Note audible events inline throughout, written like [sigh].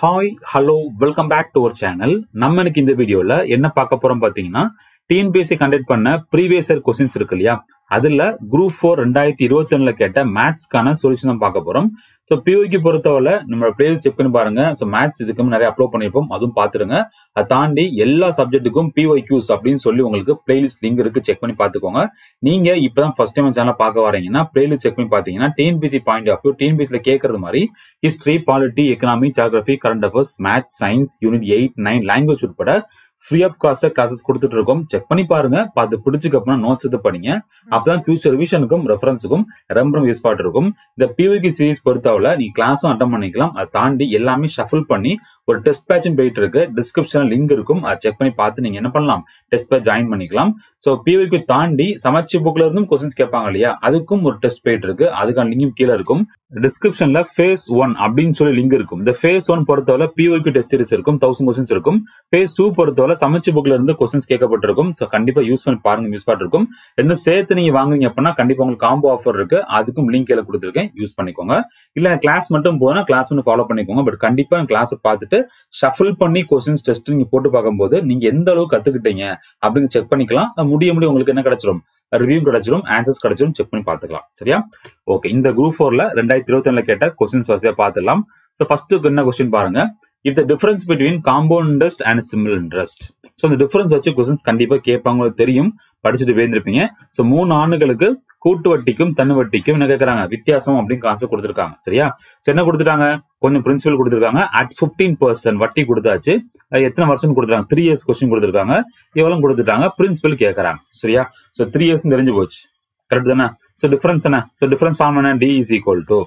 Hi hello welcome back to our channel நம்ம எனக்கு இந்த வீடியோல என்ன பார்க்க போறோம் பாத்தீங்கன்னா டிஎன்பிஎஸ்சி கண்டக்ட் பண்ண ப்ரீவியஸ் இயர் கொஸ்டின்ஸ் இருக்கு இல்லையா? அதுல குரூப் ஃபோர் ரெண்டாயிரத்தி இருபத்தி ஒன்றில் கேட்ட மேத்ஸ்க்கான சொல்யூஷன் தான் பார்க்க போறோம். ஸோ பிஓக்கு பொறுத்தவரை நம்ம பிளேலிஸ்ட் செக் பண்ணி பாருங்க. ஸோ மேத்ஸ் இதுக்கு நிறைய அப்லோட் பண்ணியிருப்போம். அதுவும் பார்த்துருங்க அதை தாண்டி எல்லா சப்ஜெக்ட்டுக்கும் பிஒய்க்யூஸ் அப்படின்னு சொல்லி உங்களுக்கு பிளேலிஸ்ட் லிங்க் இருக்கு. செக் பண்ணி பார்த்துக்கோங்க. நீங்க இப்பதான் ஃபர்ஸ்ட் டைம் சேனல் பார்க்க வரீங்கன்னா பிளேலிஸ்ட் செக் பண்ணி பார்த்தீங்கன்னா டிஎன்பிசி பாயிண்ட் ஆஃப் வியூ டிஎன்பிசியில் கேட்கறது மாதிரி history polity economy geography current affairs maths science unit eight nine language உட்பட ஃப்ரீ ஆஃப் காஸ்ட் கிளாஸஸ் கொடுத்துட்டு இருக்கோம் செக் பண்ணி பாருங்க. பார்த்து பிடிச்சிக்க அப்புறம் நோட்ஸ் எடுத்து படிங்க. அப்பதான் ஃபியூச்சர் ரிவிஷனுக்கும் ரெஃபரன்ஸுக்கும் ரொம்ப ரொம்ப யூஸ் இருக்கும். இந்த பிவிகி சீரிஸ் பொறுத்தவரை நீ கிளாஸும் அட்டன் பண்ணிக்கலாம். அதை தாண்டி எல்லாமே ஷஃபிள் பண்ணி ஒரு டெஸ்ட் பேட்சும் போயிட்டு இருக்கு. டிஸ்கிரிப்ஷன் லிங்க் இருக்கும். அதை செக் பண்ணி பார்த்து நீங்க என்ன பண்ணலாம்? டெஸ்ட் பேட்ச் ஜாயின் பண்ணிக்கலாம். ஸோ பிவிக்கு தாண்டி சமச்சி புக்ல இருந்தும் கொஸ்டின்ஸ் கேட்பாங்க இல்லையா? அதுக்கும் ஒரு டெஸ்ட் போயிட்டு இருக்கு. அதுக்கான லிங்கும் கீழே இருக்கும். டிஸ்கிரிப்ஷன்ல ஃபேஸ் ஒன் அப்படின்னு சொல்லி லிங்க் இருக்கும். இந்த ஃபேஸ் ஒன் பொறுத்தவரை பிஓக்கு டெஸ்ட் சீரிஸ் இருக்கும். தௌசண்ட் கொஸ்டின்ஸ் இருக்கும். ஃபேஸ் டூ பொறுத்தவரை சமச்சி புக்ல இருந்து கொஸ்டின்ஸ் கேட்கப்பட்டிருக்கும். ஸோ கண்டிப்பா யூஸ் பண்ணி பாருங்க. யூஸ் பாட்டு இருக்கும். இன்னும் சேர்த்து நீங்க வாங்குறீங்க அப்படின்னா கண்டிப்பா உங்களுக்கு காம்போ ஆஃபர் இருக்கு. அதுக்கும் லிங்க் கீழே கொடுத்துருக்கேன். யூஸ் பண்ணிக்கோங்க. இல்லை கிளாஸ் மட்டும் போனா கிளாஸ் ஒன்று ஃபாலோ பண்ணிக்கோங்க. பட் கண்டிப்பாக கிளாஸை பார்த்துட்டு ஷஃபில் பண்ணி கொஸ்டின்ஸ் டெஸ்ட் நீங்கள் போட்டு பார்க்கும்போது நீங்கள் எந்த அளவுக்கு கற்றுக்கிட்டீங்க அப்படின்னு செக் பண்ணிக்கலாம். முடிய முடியும் உங்களுக்கு என்ன கிடைச்சிரும்? ரிவ்யூ கிடைச்சிரும் ஆன்சர்ஸ் கிடைச்சிரும் செக் பண்ணி பார்த்துக்கலாம். சரியா? ஓகே இந்த குரூப் ஃபோர்ல ரெண்டாயிரத்தி இருபத்தி கேட்ட கொஸ்டின்ஸ் வசதியாக பார்த்துக்கலாம் ஸோ ஃபர்ஸ்ட் என்ன கொஸ்டின் பாருங்க. If the difference between compound interest and simple interest so இந்த டிஃபரன்ஸ் வச்சு கொஸ்டின்ஸ் கண்டிப்பாக கேட்பாங்களோ தெரியும். படிச்சுட்டு வேந்திருப்பீங்க ஸோ மூணு ஆண்டுகளுக்கு கூட்டு வட்டிக்கும் தன்னு வட்டிக்கும் என்ன கேட்கறாங்க வித்தியாசம் அப்படின்னு காசு கொடுத்துருக்காங்க. சரியா? என்ன கொடுத்துட்டாங்க? கொஞ்சம் பிரின்சிபல் கொடுத்துருக்காங்க. அட் பிப்டீன் பர்சன்ட் வட்டி கொடுத்தாச்சு. எத்தனை வருஷம் கொடுத்துருக்காங்க த்ரீ இயர்ஸ் கொஸ்டின் கொடுத்துருக்காங்க. எவ்வளவு கொடுத்துட்டாங்க. பிரின்சிபல் கேட்கறாங்க சரியா? ஸோ த்ரீ இயர்ஸ் தெரிஞ்சு போச்சு. கரெக்ட் தானே? ஸோ டிஃபரன்ஸ் என்ன? ஸோ டிஃபரன்ஸ் ஃபார்ம் என்ன? டி இஸ் ஈக்குவல் டு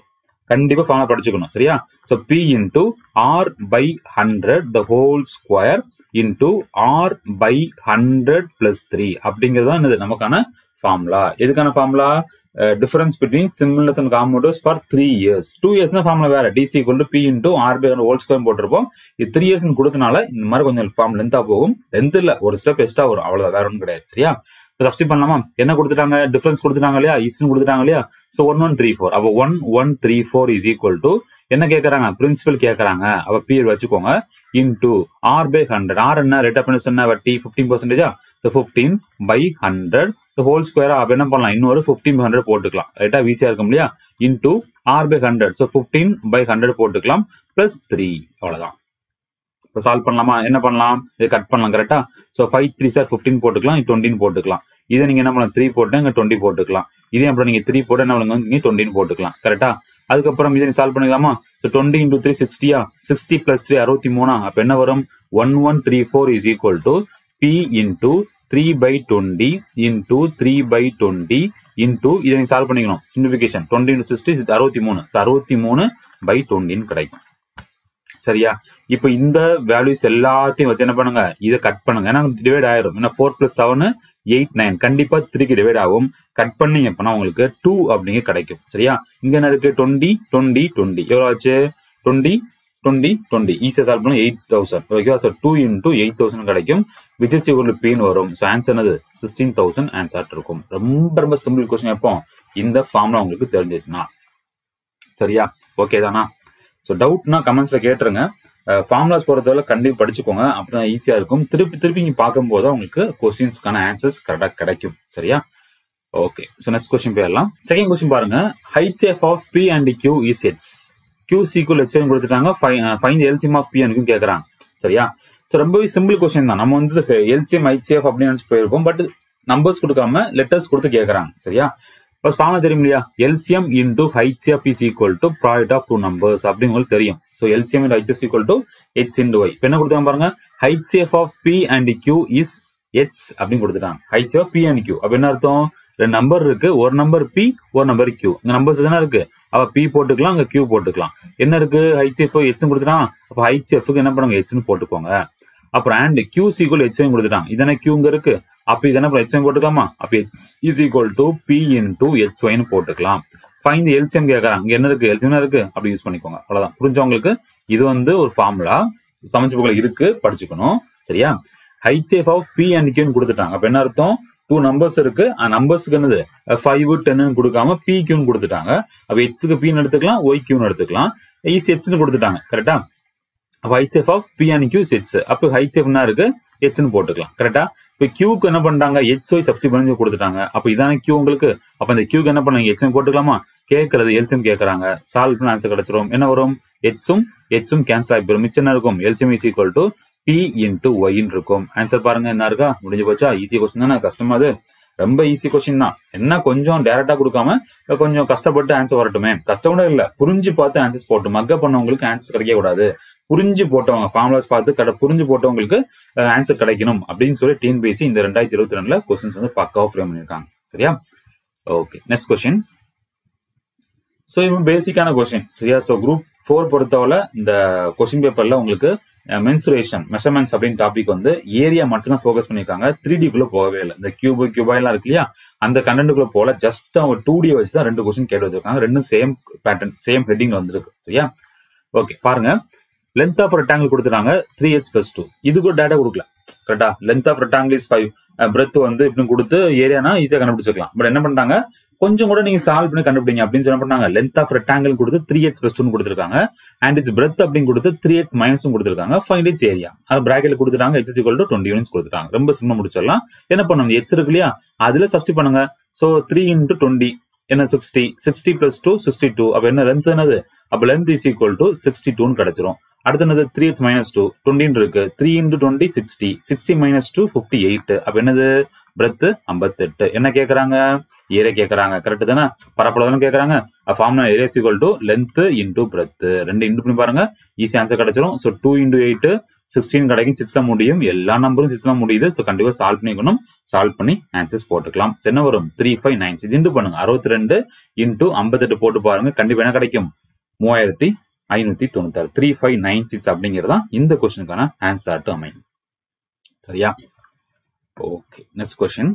கண்டிப்பா ஃபார்ம்ல படிச்சுக்கணும். சரியா? So P into R by hundred the whole square into R by hundred plus three அப்படிங்கிறது தான் என்னது? நமக்கான formula எதுக்கான formula difference between similars and compounders for three years two இயர்ஸ்னா formula வேற. DC கொண்டு P into R by whole square போட்டிருப்போம். இது three years கொடுத்தனால இந்த மாதிரி கொஞ்சம் ஃபார்ம் லென்த்தா போகும். லென்த் இல்ல ஒரு ஸ்டெப் எக்ஸ்ட்ரா வரும். அவ்வளோ வேற ஒன்றும் கிடையாது. சரியா? சப்ஸ்டி பண்ணலாமா? என்ன கொடுத்துட்டாங்க? டிஃபரன்ஸ் கொடுத்துட்டாங்க இல்லையா? இஸ்னு கொடுத்துட்டாங்க இல்லையா? So one one three four அப்போ one one three four is equal to என்ன கேட்கறாங்க பிரின்சிபல் கேட்கறாங்க அப்போ பீரியட் வச்சுக்கோங்க. Into R by hundred R என்ன? ரேட் ஆஃப் என்ன? வட்டி fifteen பர்சன்டேஜா so fifteen by hundred whole ஸ்கொயராக அப்போ என்ன பண்ணலாம்? இன்னொரு ஃபிஃப்டீன் பை ஹண்ட்ரட் போட்டுக்கலாம். ரைட்டா ஈஸியா இருக்கும் இல்லையா? Into R by hundred so fifteen by hundred போட்டுக்கலாம். பிளஸ் த்ரீ அவ்வளவுதான். இப்போ சால்வ் பண்ணலாமா? என்ன பண்ணலாம்? இதை கட் பண்ணலாம் கரெக்டா so five three sir fifteen போட்டுக்கலாம். டுவெண்ட்டின் போட்டுக்கலாம். இதை நீங்க என்ன பண்ணலாம்? த்ரீ போட்டு இங்கே டுவெண்ட்டி போட்டுக்கலாம். இதே அப்புறம் நீங்க த்ரீ போட்டு என்ன பண்ணுங்க? நீங்கள் டுவெண்ட்டின் போட்டுக்கலாம். கரெக்டா அதுக்கப்புறம் இதை சால்வ் பண்ணிக்கலாமா? ஸோ டுவெண்ட்டி இன்டூ த்ரீ சிக்ஸ்டியா சிக்ஸ்டி பிளஸ் த்ரீ அறுபத்தி மூணா? அப்போ என்ன வரும்? One one three four is equal to P into three by twenty into three by twenty into இதை நீங்கள் சால்வ் பண்ணிக்கணும். சிம்பிளிஃபிகேஷன் டுவெண்ட்டி இன்டூ சிக்ஸ்டி அறுபத்தி மூணு ஸோ அறுபத்தி மூணு பை டுவெண்ட்டின்னு கிடைக்கும். சரியா? இப்போ இந்த வேல்யூஸ் எல்லாத்தையும் வச்சு என்ன பண்ணுங்க? இதை கட் பண்ணுங்க. ஏன்னா டிவைட் ஆயிரும். ஏன்னா four plus seven eight nine கண்டிப்பா த்ரீக்கு டிவைட் ஆகும். கட் பண்ணிங்க அப்படின்னா உங்களுக்கு டூ அப்படிங்க கிடைக்கும். சரியா? இங்க என்ன இருக்கு? டுவெண்ட்டி டுவெண்ட்டி டுவெண்ட்டி எவ்வளோ ஆச்சு? டுவெண்ட்டி டுவெண்ட்டி டுவெண்ட்டி ஈஸியாக சால்வ் பண்ண எயிட் தௌசண்ட் ஓகேவா so two into eight thousand கிடைக்கும். விச் இஸ் ஒரு பின் வரும். ஸோ ஆன்சர் என்னது? சிக்ஸ்டீன் தௌசண்ட் ஆன்சர் இருக்கும். ரொம்ப ரொம்ப சிம்பிள் கொஸ்டின் எப்போ? இந்த ஃபார்ம்ல உங்களுக்கு தெரிஞ்சிச்சுன்னா சரியா? ஓகே தானா? ஸோ டவுட்னா கமெண்ட்ஸ்ல கேட்டுருங்க. ஃபார்முலாஸ் போகிறதால கண்டிப்பாக படிச்சுக்கோங்க. அப்படின்னா ஈஸியாக இருக்கும். திருப்பி திருப்பி நீங்கள் பார்க்கும்போது உங்களுக்கு கொஸ்டின்ஸ்க்கான ஆன்சர்ஸ் கரெக்டாக கிடைக்கும். சரியா? ஓகே ஸோ நெக்ஸ்ட் கொஸ்டின் போயிடலாம். செகண்ட் கொஸ்டின் பாருங்க. HCF of P and Q is H Q equal HM கொடுத்துட்டாங்க. ஃபைன் எல்சிஎம் ஆஃப் பி அனுக்கும் கேட்குறாங்க சரியா? ஸோ ரொம்பவே சிம்பிள் கொஸ்டின் தான். நம்ம வந்து எல்சிஎம் ஐசிஎஃப் அப்படின்னு நினச்சி போயிருக்கோம். பட் நம்பர்ஸ் கொடுக்காம லெட்டர்ஸ் கொடுத்து கேட்குறாங்க சரியா? ஃபர்ஸ்ட் ஃபார்முலா தெரியும் இல்லையா? LCM into HCF is equal to product of two numbers அப்படின்னு உங்களுக்கு தெரியும். So LCM into HCF equal to H into Y இப்போ என்ன கொடுத்தாங்க பாருங்க? HCF of P and Q is H அப்படின்னு கொடுத்துட்டாங்க. ஹைச்சிஎஃப் பி அண்ட் கியூ அப்போ என்ன அர்த்தம்? ரெண்டு நம்பர் இருக்கு ஒரு நம்பர் பி ஒரு நம்பர் கியூ இந்த நம்பர்ஸ் தானே இருக்கு? அப்ப பி போட்டுக்கலாம் அங்க கியூ போட்டுக்கலாம். என்ன இருக்கு? ஹைச்சிஎஃப் ஹெச்னு கொடுத்துட்டான் அப்ப ஹைச்சிஎஃப்க்கு என்ன பண்ணுங்க? ஹெச்னு போட்டுக்கோங்க. அப்புறம் அண்ட் கியூ சீக்குவல் ஹெச்எம் கொடுத்துட்டான். இதனை கியூங்க இருக்கு? அப்ப இதென்ன ஹெச்எம் போட்டுக்கலாமா? அப்ப H is equal to P into H ஒய்னு போட்டுக்கலாம். ஃபைன் எல்சிஎம் கேட்கறாங்க இங்க என்ன இருக்கு? எல்சிஎம் இருக்கு? அப்படி யூஸ் பண்ணிக்கோங்க. அவ்வளவுதான். புரிஞ்சவங்களுக்கு இது வந்து ஒரு ஃபார்முலா சமைச்சு இருக்கு. படிச்சுக்கணும். சரியா? ஹைச்சேஃப் ஆஃப் பி அண்ட் கியூன்னு கொடுத்துட்டாங்க. அப்ப என்ன அர்த்தம்? டூ நம்பர்ஸ் இருக்கு. நம்பர்ஸ்க்கு என்னது? ஃபைவ் டென்னு கொடுக்காம பி கியூன்னு கொடுத்துட்டாங்க. அப்போ எக்ஸுக்கு பின்னு எடுத்துக்கலாம் ஒய் கியூன்னு எடுத்துக்கலாம். ஈஸி எச்னு கொடுத்துட்டாங்க கரெக்டா அப்போ HCF of P and Q H அப்போ ஹைச்செஃப் என்ன இருக்கு? எச்னு போட்டுக்கலாம் கரெக்டா இப்போ கியூக்கு என்ன பண்ணிட்டாங்க? எச் ஒய் சப்ஸ்டி பண்ணி கொடுத்துட்டாங்க. அப்போ இதான கியூ உங்களுக்கு? அப்போ அந்த கியூக்கு என்ன பண்ணாங்க? எச்னு போட்டுக்கலாமா? கேட்கறது எல்சியம் கேட்கறாங்க. சால்வ் பண்ண ஆன்சர் கிடைச்சிரும். என்ன வரும்? எச்சும் எச்சும் கேன்சல் ஆகி போயிடும் மிச்சம் என்ன இருக்கும்? LCM is equal to P into ஒய்ன்னு இருக்கும் ஆன்சர் பாருங்க என்ன இருக்கா? முடிஞ்சு போச்சா? ஈஸி கொஸ்டின் தானே? கஷ்டமா அது. ரொம்ப ஈஸி கொஸ்டின் தான். என்ன கொஞ்சம் டேரக்டா கொடுக்காம கொஞ்சம் கஷ்டப்பட்டு ஆன்சர் வரட்டுமே? கஷ்டம் கூட இல்ல. புரிஞ்சு பார்த்து ஆன்சர்ஸ் போட்டு மக்க பண்ணவங்களுக்கு ஆன்சர் கிடைக்க கூடாது. புரிஞ்சு போட்டவங்க ஃபார்முலாஸ் பார்த்து கடை புரிஞ்சு போட்டவங்களுக்கு ஆன்சர் கிடைக்கணும். அப்படின்னு சொல்லி டிஎன்பிஎஸ்சி இந்த ரெண்டாயிரத்தி இருபத்தி ரெண்டுல கொஸ்டின்ஸ் வந்து பக்காவா ஃப்ரேம் பண்ணியிருக்காங்க. சரியா? ஓகே நெக்ஸ்ட் கொஸ்டின் ஸோ இவன் பேசிக்கான கொஸ்டின் சரியா? ஸோ குரூப் ஃபோர் பொறுத்தவரை இந்த கொஸ்டின் பேப்பர்ல உங்களுக்கு மென்சுரேஷன் மெஷர்மெண்ட்ஸ் அப்படின்னு டாபிக் வந்து ஏரியா மட்டும் தான் ஃபோக்கஸ் பண்ணியிருக்காங்க. த்ரீ டிக்குள்ள போகவே இல்லை. இந்த கியூபு கியூபாய்லாம் இருக்கு இல்லையா? அந்த கண்டென்ட்டுக்குள்ள போல ஜஸ்ட் அவங்க டூ டி வச்சு தான் ரெண்டு கொஸ்டின் கேட்டு வச்சிருக்காங்க. ரெண்டும் சேம் பேட்டர்ன் சேம் ஹெட்டிங்ல வந்திருக்கு. சரியா? ஓகே பாருங்க. லென்த் ஆஃப் ரெக்டாங்கிள் கொடுத்துறாங்க த்ரீ ஹெச் பிளஸ் டூ இது கூட டேட்டா கொடுக்கல. கரெக்டா length of rectangle is five breadth வந்து இப்படி கொடுத்து ஏரியானா ஈஸியாக கண்டுபிடிச்சிக்கலாம் பட் என்ன பண்ணிட்டாங்க? கொஞ்சம் கூட நீங்க சால்வ் பண்ணி கண்டுபிடிங்க அப்படின்னு சொல்ல பண்ணாங்க லென்த் ஆஃப் ரெக்டாங்கிள் கொடுத்து த்ரீ எக்ஸ் பிளஸ் டூ கொடுத்துருக்காங்க. அண்ட் இட்ஸ் பிரெத் அப்படின்னு கொடுத்து த்ரீ எக்ஸ் மைனஸும் கொடுத்துருக்காங்க. ஃபைவ் எக்ஸ் ஏரியா அது பிராக்கெட் கொடுத்துட்டாங்க. X equal to twenty units கொடுத்துட்டாங்க. ரொம்ப சிம்மா முடிச்சிடலாம். என்ன பண்ணுங்க எக்ஸ் இருக்கு இல்லையா? அதுல சப்ஸ்டி பண்ணுங்க. ஸோ த்ரீ இன்டூ டுவெண்ட்டி என்ன? Sixty sixty plus two sixty two அப்போ என்ன? லென்த் என்னது? அப்போ length is equal to sixty டூன்னு கிடைச்சிரும். அடுத்து என்னது? த்ரீ எக்ஸ் மைனஸ் டூ டுவெண்ட்டின்னு இருக்கு. Three into twenty sixty sixty minus two fifty eight அப்போ என்னது? பிரெத் ஐம்பத்தெட்டு. என்ன கேட்குறாங்க ஏரியா கேட்குறாங்க கரெக்ட் தானே? பரப்பளவு தானே ஃபார்ம்னா area equal to length into breadth ரெண்டு இன்டூ பண்ணி பாருங்க. ஈஸி ஆன்சர் கிடைச்சிரும். So two into eight sixteen கிடைக்கும். சிக்ஸ்ல முடியும். எல்லா நம்பரும் சிக்ஸ்ல முடியுது. ஸோ கண்டிப்பாக சால்வ் பண்ணிக்கணும். சால்வ் பண்ணி ஆன்சர்ஸ் போட்டுக்கலாம். என்ன வரும்? Three five nine six into பண்ணுங்க. அறுபத்தி ரெண்டு இன்டூ ஐம்பத்தெட்டு போட்டு பாருங்க. கண்டிப்பாக என்ன கிடைக்கும்? மூவாயிரத்தி ஐநூத்தி தொண்ணூத்தாறு. த்ரீ ஃபைவ் நைன் சிக்ஸ் அப்படிங்கிறதா இந்த கொஸ்டினுக்கான ஆன்சர் டு அமையும். சரியா? ஓகே நெக்ஸ்ட் கொஸ்டின்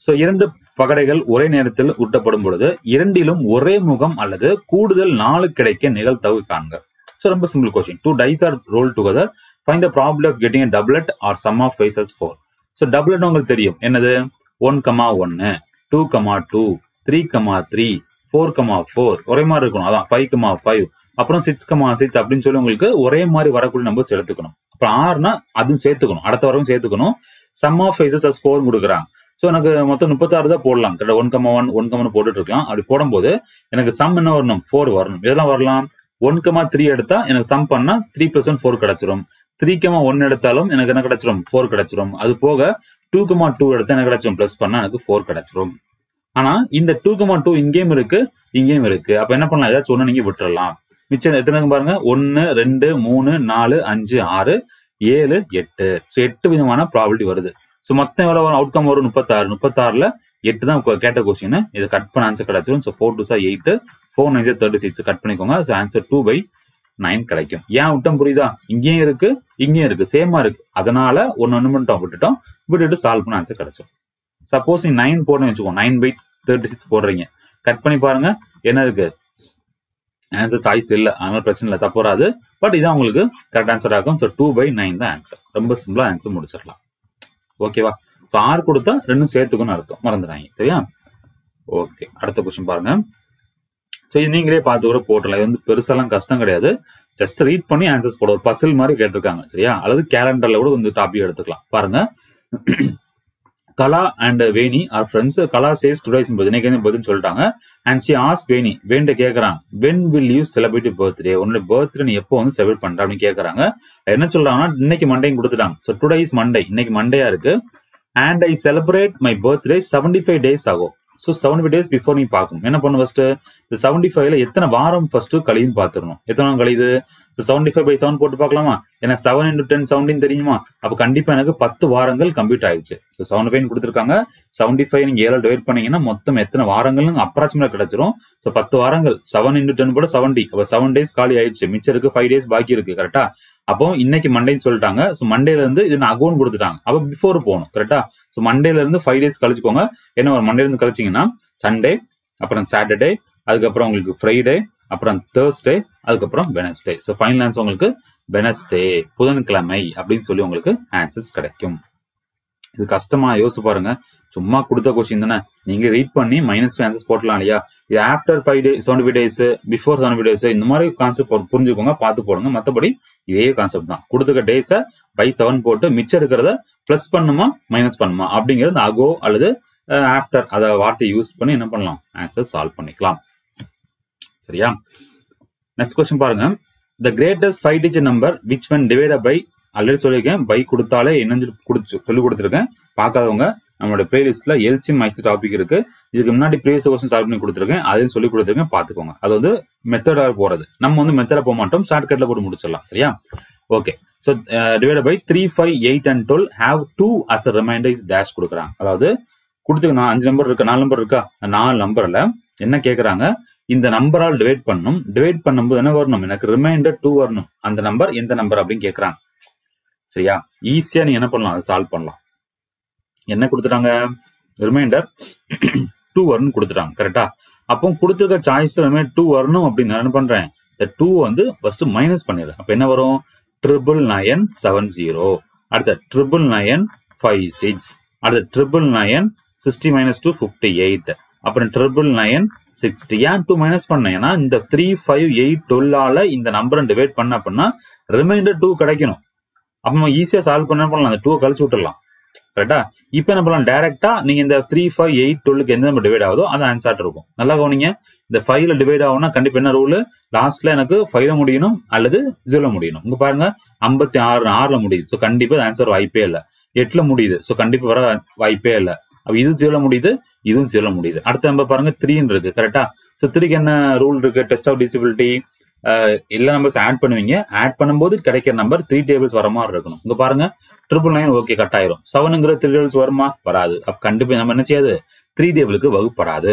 ஸோ இரண்டு பகடைகள் ஒரே நேரத்தில் உருட்டப்படும் பொழுது இரண்டிலும் ஒரே முகம் அல்லது கூடுதல் நாலு கிடைக்க நிகழ்த்தவு காண்க. ஸோ ரொம்ப simple question two dice are roll together find the problem of getting doublet or sum of faces four so doublet உங்களுக்கு தெரியும். என்னது? ஒன் கமா ஒன்னு two comma two three comma three four comma four ஒரே மாதிரி இருக்கணும். அதான் five comma five அப்புறம் six comma six அப்படின்னு சொல்லி உங்களுக்கு ஒரே மாதிரி வரக்கூடிய நம்பர்ஸ் எடுத்துக்கணும். அப்புறம் ஆறுனா அதுவும் சேர்த்துக்கணும். அடுத்த வரவும் சேர்த்துக்கணும். Sum of faces as four கொடுக்குறாங்க. ஸோ எனக்கு மொத்தம் முப்பத்தாறு தான் போடலாம். கரெக்டாக one comma one one comma போட்டுட்டு இருக்கலாம். அப்படி போடும்போது எனக்கு சம் என்ன வரணும்? ஃபோர் வரணும். இதெல்லாம் வரலாம்? ஒன் கமா த்ரீ எடுத்தா எனக்கு சம் பண்ணா த்ரீ பிளஸ் ஒன் ஃபோர் கிடைச்சிரும். த்ரீ கமா ஒன் எடுத்தாலும் எனக்கு என்ன கிடைச்சிரும்? ஃபோர் கிடைச்சிரும். அது போக டூ கமா டூ எடுத்தா எனக்கு கிடைச்சிரும்? ப்ளஸ் பண்ணா எனக்கு ஃபோர் கிடைச்சிரும். ஆனா இந்த டூ கமா டூ இங்கேயும் இருக்கு இங்கேயும் இருக்கு. அப்ப என்ன பண்ணலாம்? ஏதாச்சும் ஒண்ணு நீங்க விட்டுறலாம். மிச்சம் எத்தனை பாருங்க? ஒன்னு ரெண்டு மூணு நாலு அஞ்சு ஆறு ஏழு எட்டு. ஸோ எட்டு விதமான ப்ராபிலிட்டி வருது. ஸோ மொத்தம் எவ்வளோ வரும்? அவுட்கம் வரும் முப்பத்தாறு. முப்பத்தாறுல எட்டு தான் கேட்ட கொஸ்டின் இது கட் பண்ண ஆன்சர் கிடைச்சிடும் so four two sir eight four nine thirty six cut பண்ணிக்கோங்க. So answer two by nine கிடைக்கும். ஏன் விட்டம் புரியுதா? இங்கேயும் இருக்கு இங்கேயும் இருக்கு. சேமா இருக்கு. அதனால ஒன்னு ஒன்று மட்டும் விட்டுட்டோம். விட்டுட்டு சால்வ் பண்ண ஆன்சர் கிடைச்சோம் சப்போஸ் நீ நைன் போடணும்னு வச்சுக்கோ. நைன் பை தேர்ட்டி சிக்ஸ் போடுறீங்க. கட் பண்ணி பாருங்க. என்ன இருக்கு? ஆன்சர் சாய்ஸ் இல்லை. அதனால பிரச்சனை இல்லை. தப்பு வராது. பட் இதான் உங்களுக்கு கரெக்ட் ஆன்சர் ஆகும் ஸோ டூ பை நைன் தான் ஆன்சர் ரொம்ப சிம்பிளா ஆன்சர் முடிச்சிடலாம். ஓகேவா ஸோ ஆறு கொடுத்தா ரெண்டும் சேர்த்துக்கணும்னு அர்த்தம். மறந்துடாங்க சரியா? ஓகே அடுத்த கொஸ்டின் பாருங்க. ஸோ இது நீங்களே பார்த்து கூட போட்டலாம் இது வந்து பெருசாலாம் கஷ்டம் கிடையாது. ஜஸ்ட் ரீட் பண்ணி ஆன்சர்ஸ் போட. ஒரு பசில் மாதிரி கேட்டிருக்காங்க. சரியா? அல்லது கேலண்டர்ல கூட வந்து டாபிக் எடுத்துக்கலாம். பாருங்க. [clears throat] Kala and Veni are friends Kala says today இன்னைக்கு பதில் சொல்லிட்டாங்க. அண்ட் ஷி ஆஸ் வேணி வேண்ட கேக்குறாங்க when will you celebrate birthday உன்னோட பர்த்டே நீ எப்போ வந்து செலிப்ரேட் பண்ற? அப்படின்னு கேக்குறாங்க. என்ன சொல்றாங்கன்னா இன்னைக்கு மண்டே கொடுத்துட்டாங்க. ஸோ டுடே இஸ் மண்டே இன்னைக்கு மண்டேயா இருக்கு. And I celebrate my birthday seventy five days ஆகும் so seventy five days before நீ பார்க்கணும். என்ன பண்ணு ஃபர்ஸ்ட் இந்த செவன்டி ஃபைவ்ல எத்தனை வாரம் ஃபர்ஸ்ட் கழியும் பார்த்துடணும். எத்தனை நாள் கழியுது? செவன்டி ஃபைவ் பை செவன் போட்டு பார்க்கலாமா? ஏன்னா செவன் இன்டூ டென் செவன்டின் தெரியுமா? அப்போ கண்டிப்பாக எனக்கு பத்து வாரங்கள் கம்ப்ளீட் ஆயிடுச்சு. ஸோ செவன் ஃபைவ் கொடுத்துருக்காங்க. செவன்டி ஃபைவ் நீங்கள் ஏழு டிவைட் பண்ணீங்கன்னா மொத்தம் எத்தனை வாரங்கள்னு அப்ராக்சிமேட் கிடைச்சிரும். ஸோ பத்து வாரங்கள். செவன் இன்டூ டென் போட செவன்டி அப்போ செவன் டேஸ் காலி ஆயிடுச்சு. மிச்சம் இருக்கு ஃபைவ் டேஸ் பாக்கி இருக்கு கரெக்டா அப்போ இன்னைக்கு மண்டேன்னு சொல்லிட்டாங்க. ஸோ மண்டேல இருந்து இது அகௌண்ட் கொடுத்துட்டாங்க. அப்போ பிஃபோர் போகணும் கரெக்டா ஸோ மண்டேல இருந்து ஃபைவ் டேஸ் கழிச்சுக்கோங்க. என்ன ஒரு மண்டேல இருந்து கழிச்சிங்கன்னா சண்டே அப்புறம் சாட்டர்டே அதுக்கப்புறம் உங்களுக்கு ஃப்ரைடே அப்புறம் தேர்ஸ்டே அதுக்கப்புறம் வெனஸ்டே ஸோ ஃபைனல் ஆன்சர் உங்களுக்கு வெனஸ்டே புதன்கிழமை அப்படின்னு சொல்லி உங்களுக்கு ஆன்சர்ஸ் கிடைக்கும். இது கஷ்டமா யோசிச்சு பாருங்க. சும்மா கொடுத்த கொஸ்டின் தானே. நீங்க ரீட் பண்ணி மைனஸ் ஃபைவ் ஆன்சர்ஸ் போட்டலாம் இல்லையா? இது after five day seventy five days before seventy five days இந்த மாதிரி கான்செப்ட் புரிஞ்சுக்கோங்க பார்த்து போடுங்க. மற்றபடி இதே கான்செப்ட் தான். கொடுத்துக்க டேஸை பை செவன் போட்டு மிச்சம் இருக்கிறத ப்ளஸ் பண்ணுமா மைனஸ் பண்ணுமா? அப்படிங்கிறது அகோ அல்லது ஆஃப்டர் அதை வார்த்தை யூஸ் பண்ணி என்ன பண்ணலாம்? ஆன்சர் சால்வ் பண்ணிக்கலாம். சரியா? நெக்ஸ்ட் கொஸ்டின் பாருங்க. The greatest five digit number which when divide by already சொல்லியிருக்கேன் பை கொடுத்தாலே என்னன்னு சொல்லி கொடுத்து சொல்லி கொடுத்துருக்கேன். பார்க்காதவங்க நம்மளோட பிளேலிஸ்ட்ல எல்சி மேக்ஸ் டாபிக் இருக்கு. இதுக்கு முன்னாடி ப்ரீவியஸ் கொஸ்டின் சால்வ் பண்ணி கொடுத்துருக்கேன். அதையும் சொல்லி கொடுத்துருக்கேன். பார்த்துக்கோங்க. அது வந்து மெத்தடாக போறது. நம்ம வந்து மெத்தட போக மாட்டோம். ஷார்ட்கட்ல போட்டு முடிச்சிடலாம். சரியா? Okay so divide by three five eight and twelve have two as a reminder is dash கொடுக்குறாங்க. அதாவது கொடுத்துக்க நான் அஞ்சு நம்பர் இருக்கா? நாலு நம்பர் இருக்கா? அந்த நாலு நம்பர்ல என்ன கேட்குறாங்க இந்த நம்பரால் டிவைட் பண்ணும். டிவைட் பண்ணும்போது என்ன வரணும்? எனக்கு ரிமைண்டர் டூ வரணும். அந்த நம்பர் எந்த நம்பர் அப்படின்னு கேட்குறாங்க சரியா? ஈஸியா நீ என்ன பண்ணலாம்? அதை சால்வ் பண்ணலாம். என்ன கொடுத்துட்டாங்க? ரிமைண்டர் டூ வரணும் கொடுத்துட்டாங்க. கரெக்டா அப்போ கொடுத்துருக்க சாய்ஸ் ரிமைண்டர் டூ வரணும் அப்படின்னு நான் என்ன பண்றேன்? இந்த டூ வந்து ஃபர்ஸ்ட் மைனஸ் பண்ணிடுறேன் அப்ப என்ன வரும்? ட்ரிபிள் நயன் செவன் ஜீரோ அடுத்த ட்ரிபிள் நயன் ஃபைவ் சிக்ஸ் அடுத்த triple nine sixty minus two fifty eight அப்புறம் ட்ரிபிள் நயன் சிக்ஸ்டி ஏன் டூ மைனஸ் பண்ண ஏன்னா இந்த த்ரீ ஃபைவ் எயிட் டுவெல்லால இந்த நம்பரை டிவைட் பண்ண அப்படின்னா ரிமைண்டர் டூ கிடைக்கணும். அப்போ நம்ம ஈஸியாக சால்வ் பண்ண பண்ணலாம் அந்த டூ கழிச்சு விட்டுடலாம் கரெக்டா இப்போ என்ன பண்ணலாம்? டேரெக்டா நீங்க இந்த த்ரீ ஃபைவ் எயிட் டுவெல்க்கு எந்த நம்பர் டிவைட் ஆகுதோ அது ஆன்சர் இருக்கும். நல்லா கவனிங்க. இந்த ஃபைவ்ல டிவைட் ஆகும்னா கண்டிப்பா என்ன ரூல் லாஸ்ட்ல எனக்கு ஃபைவ்ல முடியணும் அல்லது ஜீரோல முடியணும். இங்க பாருங்க ஐம்பத்தி ஆறு ஆறுல முடியுது. ஸோ கண்டிப்பா ஆன்சர் வாய்ப்பே இல்லை. எட்டுல முடியுது. ஸோ கண்டிப்பா வர வாய்ப்பே இல்லை. அப்ப இது ஜீரோல முடியுது இதுவும் சொல்ல முடியுது. அடுத்த நம்பர் பாருங்க த்ரீன்னு இருக்கு கரெக்டா ஸோ த்ரீக்கு என்ன ரூல் இருக்கு? டெஸ்ட் ஆஃப் டிசபிலிட்டி எல்லா நம்பர்ஸ் ஆட் பண்ணுவீங்க. ஆட் பண்ணும்போது கிடைக்கிற நம்பர் த்ரீ டேபிள்ஸ் வர மாதிரி இருக்கணும். இங்க பாருங்க ட்ரிபிள் நைன் ஓகே கட் ஆயிரும். செவனுங்கிற த்ரீ டேபிள்ஸ் வருமா? வராது. அப்ப கண்டிப்பா நம்ம என்ன செய்யாது? த்ரீ டேபிளுக்கு வகுப்படாது.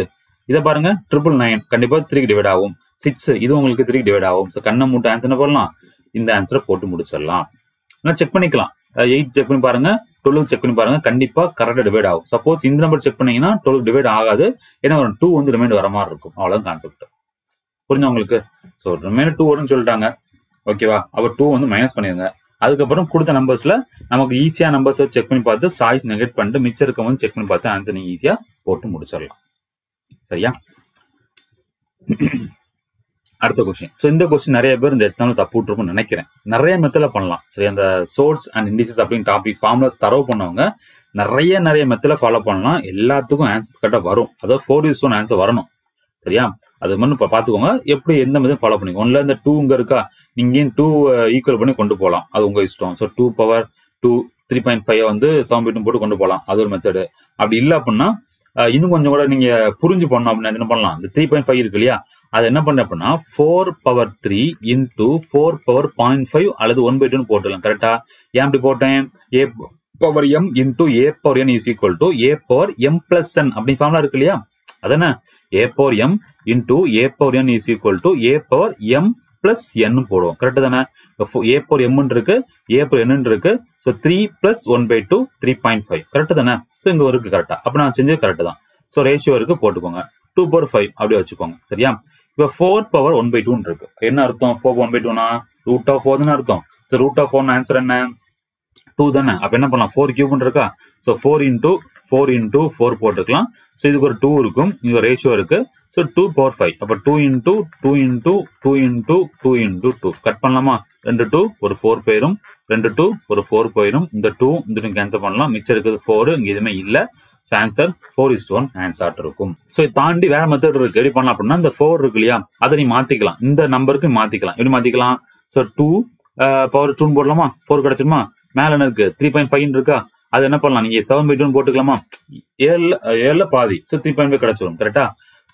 இதை பாருங்க ட்ரிபிள் நைன் கண்டிப்பா த்ரீ டிவைட் ஆகும். சிக்ஸ் இது உங்களுக்கு த்ரீ டிவைட் ஆகும். ஸோ கண்ணை மூட்டை ஆன்சர் என்ன பண்ணலாம் இந்த ஆன்சரை போட்டு முடிச்சிடலாம். செக் பண்ணிக்கலாம். எயிட் செக் பண்ணி பாருங்க டுவெல் செக் பண்ணி பாருங்க கண்டிப்பா கரெக்டாக டிவைட் ஆகும். சப்போஸ் இந்த நம்பர் செக் பண்ணீங்கன்னா டுவெல் டிவைட் ஆகாது. ஏன்னா ஒரு டூ வந்து ரிமைண்ட் வர மாதிரி இருக்கும். அவ்வளவுதான் கான்செப்ட் புரிஞ்சா உங்களுக்கு? ஸோ ரிமைண்டர் டூ வரும்னு சொல்லிட்டாங்க. ஓகேவா அப்போ டூ வந்து மைனஸ் பண்ணிருங்க. அதுக்கப்புறம் கொடுத்த நம்பர்ஸ்ல நமக்கு ஈஸியா நம்பர்ஸ் செக் பண்ணி பார்த்து சாய்ஸ் நெகட் பண்ணிட்டு மிச்சம் இருக்க வந்து செக் பண்ணி பார்த்து ஆன்சர் நீங்க ஈஸியா போட்டு முடிச்சிடலாம். சரியா? அடுத்த கொஸ்டின் ஸோ இந்த கொஸ்டின் நிறைய பேர் இந்த எக்ஸாம்ல தப்பு விட்டுருக்கும்னு நினைக்கிறேன். நிறைய மெத்தில் பண்ணலாம். சரி அந்த சோர்ஸ் அண்ட் இண்டிசஸ் அப்படின்னு டாபிக் ஃபார்முலாஸ் தரவு பண்ணவங்க நிறைய நிறைய மெத்தில் ஃபாலோ பண்ணலாம். எல்லாத்துக்கும் ஆன்சர் கரெக்டாக வரும். அதாவது ஃபோர் இஸ் ஒன் ஆன்சர் வரணும். சரியா? அது மட்டும் இப்போ பார்த்துக்கோங்க. எப்படி எந்த மாதிரி ஃபாலோ பண்ணிக்கோ ஒன்றில் இந்த டூ இங்கே இருக்கா? நீங்கள் டூ ஈக்குவல் பண்ணி கொண்டு போகலாம் அது உங்கள் இஷ்டம். So two power two three point five வந்து செவன் பீட்டும் போட்டு கொண்டு போகலாம் அது ஒரு மெத்தடு அப்படி இல்லை அப்படின்னா uh, இன்னும் கொஞ்சம் கூட நீங்கள் புரிஞ்சு பண்ணணும் அப்படின்னா என்ன பண்ணலாம்? இந்த த்ரீ பாயிண்ட் ஃபைவ் இருக்கு இல்லையா? அது என்ன பண்ண அப்படின்னா four power three into four power point five அல்லது ஒன் பை டூன்னு போட்டுடலாம் கரெக்டா ஏன் அப்படி போட்டேன்? A power M into A power N is equal to A power M plus N அப்படி ஃபார்ம்லாம் இருக்கு இல்லையா? அதானே A power M into A power N is equal to A power M plus N போடுவோம் கரெக்டு தானே? A power எம்னு இருக்கு ஏ power N இருக்கு so three plus one by two three point five correct தானே? ஸோ இங்கே இருக்கு கரெக்டா அப்போ நான் செஞ்சது கரெக்டு தான். ஸோ ரேஷியோ இருக்கு போட்டுக்கோங்க. டூ பவர் ஃபைவ் அப்படியே வச்சுக்கோங்க சரியா? இப்போ ஃபோர் பவர் ஒன் பை டூன்னு இருக்கு. என்ன அர்த்தம்? ஃபோர் ஒன் பை டூனா ரூட் ஆஃப் ஃபோர் தானே அர்த்தம். ஸோ ரூட் ஆஃப் ஃபோர்னு ஆன்சர் என்ன? டூ தானே. அப்போ என்ன பண்ணலாம்? ஃபோர் கியூப்னு இருக்கா? So four into four into four போட்டுக்கலாம். ஸோ இதுக்கு ஒரு டூ இருக்கும். இங்க ரேஷியோ இருக்கு. ஸோ டூ பவர் ஃபைவ் அப்போ two into two into two into two into two cut பண்ணலாமா? ரெண்டு டூ ஒரு ஃபோர் போயிடும் ரெண்டு டூ ஒரு ஃபோர் போயிடும் இந்த டூ இந்த கேன்சல் பண்ணலாம். மிச்சம் இருக்குது ஃபோர் இங்கே எதுவுமே இல்லை. ஆன்சர் ஃபோர் இஸ்ட் ஒன் ஆன்சர் இருக்கும். ஸோ தாண்டி வேற மெத்தட் இருக்கு. எப்படி பண்ணலாம் அப்படின்னா இந்த ஃபோர் இருக்கு இல்லையா? அதை நீ மாத்திக்கலாம். இந்த நம்பருக்கு மாத்திக்கலாம். எப்படி மாத்திக்கலாம்? ஸோ டூ பவர் டூன்னு போடலாமா? ஃபோர் கிடைச்சிருமா? மேல என்ன இருக்கு? த்ரீ பாயிண்ட் ஃபைவ் இருக்கா? அது என்ன பண்ணலாம்? நீங்க செவன் பை டூ போட்டுக்கலாமா? ஏழுல ஏழுல பாதி. ஸோ த்ரீ பாயிண்ட் ஃபைவ் கிடைச்சிடும் கரெக்டா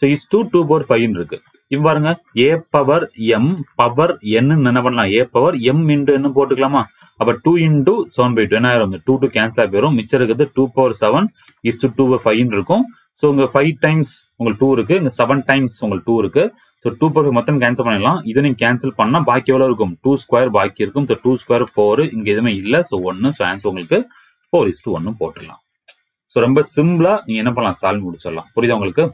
so is two two power five இருக்கு. இப்போ பாருங்க. ஏ பவர் எம் பவர் என்ன என்ன பண்ணலாம்? ஏ பவர் எம் இன்ட்டு என்ன போட்டுக்கலாமா? அப்போ two into seven by two என்ன ஆயிரும் டூ டூ கேன்சல் ஆகி வரும் மிச்சம் இருக்குது two power seven is to two ஃபைவ்னு இருக்கும். ஸோ உங்கள் ஃபைவ் டைம்ஸ் உங்களுக்கு டூ இருக்கு. இங்கே செவன் டைம்ஸ் உங்களுக்கு டூ இருக்கு. ஸோ டூ பவர் மொத்தம் கேன்சல் பண்ணிடலாம். இதை நீங்க கேன்சல் பண்ணால் பாக்கி எவ்வளோ இருக்கும்? டூ ஸ்கொயர் பாக்கி இருக்கும். ஸோ டூ ஸ்கொயர் ஃபோர் இங்கே எதுவுமே இல்லை. ஸோ ஒன்னு ஸோ ஆன்சர் உங்களுக்கு ஃபோர் இஸ் டூ ஒன்னு போட்டுடலாம். ஸோ ரொம்ப சிம்பிளாக நீங்க என்ன பண்ணலாம்? சால்வ் முடிச்சிடலாம். புரியுதா உங்களுக்கு?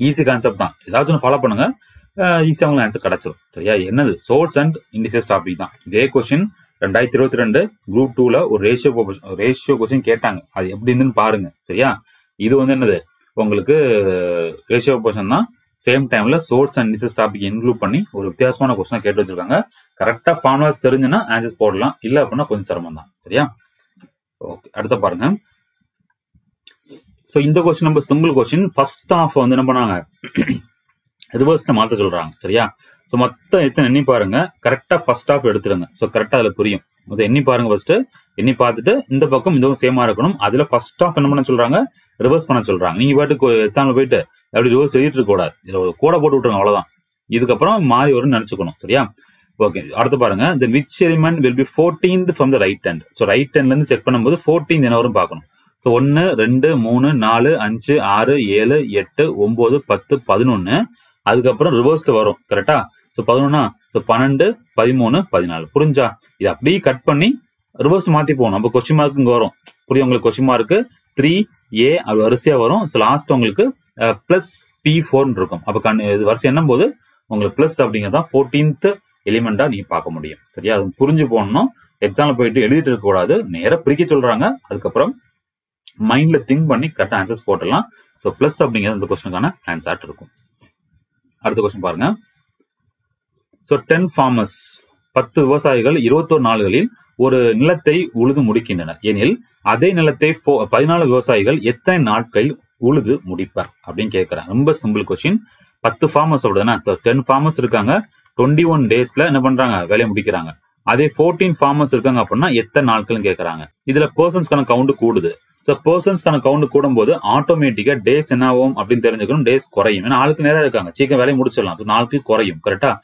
ஈஸி கான்செப்ட் தான். ஏதாச்சும் ஃபாலோ பண்ணுங்க. ஈஸியாக உங்களுக்கு ஆன்சர் கிடச்சிடும் சரியா? என்னது? சோர்ஸ் அண்ட் இண்டிசஸ் டாபிக் தான். இதே கொஸ்டின் ரெண்டாயிரத்தி இருபத்தி ரெண்டு குரூப் டூல ஒரு ரேஷியோ ரேஷியோ கொஸ்டின் கேட்டாங்க. அது எப்படி இருந்துன்னு பாருங்க. சரியா? இது வந்து என்னது? உங்களுக்கு ரேஷியோ போர்ஷன் தான் சேம் டைம்ல source and research topic include பண்ணி ஒரு வித்தியாசமான கொஸ்டின் கேட்டு வச்சிருக்காங்க. கரெக்டா ஃபார்முலாஸ் தெரிஞ்சுன்னா ஆன்சர் போடலாம். இல்ல அப்படின்னா கொஞ்சம் சிரமம் தான் சரியா? ஓகே அடுத்த பாருங்க. ஸோ இந்த கொஸ்டின் நம்ம சிம்பிள் கொஸ்டின் ஃபர்ஸ்ட் ஆஃப் வந்து என்ன பண்ணாங்க? ரிவர்ஸ்ல மாத்த சொல்றாங்க. சரியா? ஸோ மொத்தம் எத்தனை எண்ணி பாருங்க. கரெக்டாக ஃபர்ஸ்ட் ஆஃப் எடுத்துருங்க. ஸோ கரெக்டாக அதில் புரியும். அதை எண்ணி பாருங்க ஃபர்ஸ்ட்டு எண்ணி பார்த்துட்டு இந்த பக்கம் இதுவும் சேமா இருக்கணும். அதுல ஃபர்ஸ்ட் ஆஃப் என்ன பண்ண சொல்றாங்க? ரிவர்ஸ் பண்ண சொல்றாங்க. நீங்க பாட்டு எக்ஸாம்பிள் போயிட்டு அப்படி ரிவர்ஸ் எழுதிட்டு இருக்கக்கூடாது இதுல ஒரு கூட போட்டு விட்டுருங்க அவ்வளவுதான். இதுக்கப்புறம் மாறி வரும்னு நினைச்சுக்கணும். சரியா? ஓகே அடுத்து பாருங்க. The which element will be 14th from the right hand so right ஹேண்ட்ல இருந்து செக் பண்ணும்போது 14 என்ன வரும் பார்க்கணும். ஸோ ஒன்று ரெண்டு மூணு நாலு அஞ்சு ஆறு ஏழு எட்டு ஒம்பது பத்து பதினொன்று அதுக்கப்புறம் ரிவர்ஸ்ல வரும். கரெக்டா ஸோ பதினொன்னா ஸோ பன்னெண்டு பதிமூணு பதினாலு. புரிஞ்சா? இது அப்படியே கட் பண்ணி ரிவர்ஸ் மாற்றி போகணும். அப்போ கொஸ்டின் மார்க்கு இங்கே வரும். புரியும் உங்களுக்கு கொஸ்டின் மார்க்கு த்ரீ ஏ அது வரிசையா வரும். ஸோ லாஸ்ட் உங்களுக்கு ப்ளஸ் பி ஃபோர்னு இருக்கும். அப்போ கண் இது வரிசை என்னும் போது உங்களுக்கு ப்ளஸ் அப்படிங்கிறது தான் ஃபோர்டீன்த் எலிமெண்ட்டாக நீங்கள் பார்க்க முடியும். சரியா? அது புரிஞ்சு போகணும். எக்ஸாமில் போயிட்டு எழுதிட்டு இருக்கக்கூடாது நேராக பிரிக்க சொல்றாங்க. அதுக்கப்புறம் மைண்ட்ல திங்க் பண்ணி கரெக்டாக ஆன்சர்ஸ் போட்டலாம் ஸோ ப்ளஸ் அப்படிங்கிறது அந்த கொஸ்டினுக்கான ஆன்சர் இருக்கும். அடுத்த கொஸ்டின் பாருங்க. ஸோ டென் ஃபார்மர்ஸ் பத்து விவசாயிகள் இருபத்தோரு நாள்களில் ஒரு நிலத்தை உழுது முடிக்கின்றனர். எனில் அதே நிலத்தை ஃபோ- பதினாலு விவசாயிகள் எத்தனை நாட்களில் உழுது முடிப்பர்? அப்படின்னு கேட்கிறேன் ரொம்ப சிம்பிள் கொஸ்டின் பத்து ஃபார்மர்ஸ் அப்படிதானே ஸோ டென் ஃபார்மர்ஸ் இருக்காங்க. டுவெண்ட்டி ஒன் டேஸ்ல என்ன பண்றாங்க? வேலையை முடிக்கிறாங்க. அதே ஃபோர்டீன் ஃபார்மர்ஸ் இருக்காங்க அப்படின்னா எத்தனை நாட்கள்னு கேட்கறாங்க. இதுல பர்சன்ஸ்க்கான கவுண்ட் கூடுது. ஸோ பர்சன்ஸ்க்கான கவுண்ட் கூடும்போது ஆட்டோமேட்டிக்கா டேஸ் என்ன ஆகும் அப்படின்னு தெரிஞ்சுக்கணும். டேஸ் குறையும். ஏன்னா ஆளுக்கு நேரம் இருக்காங்க. சீக்கிரம் வேலையை முடிச்சிடலாம். நாளுக்கு குறையும். கரெக்டா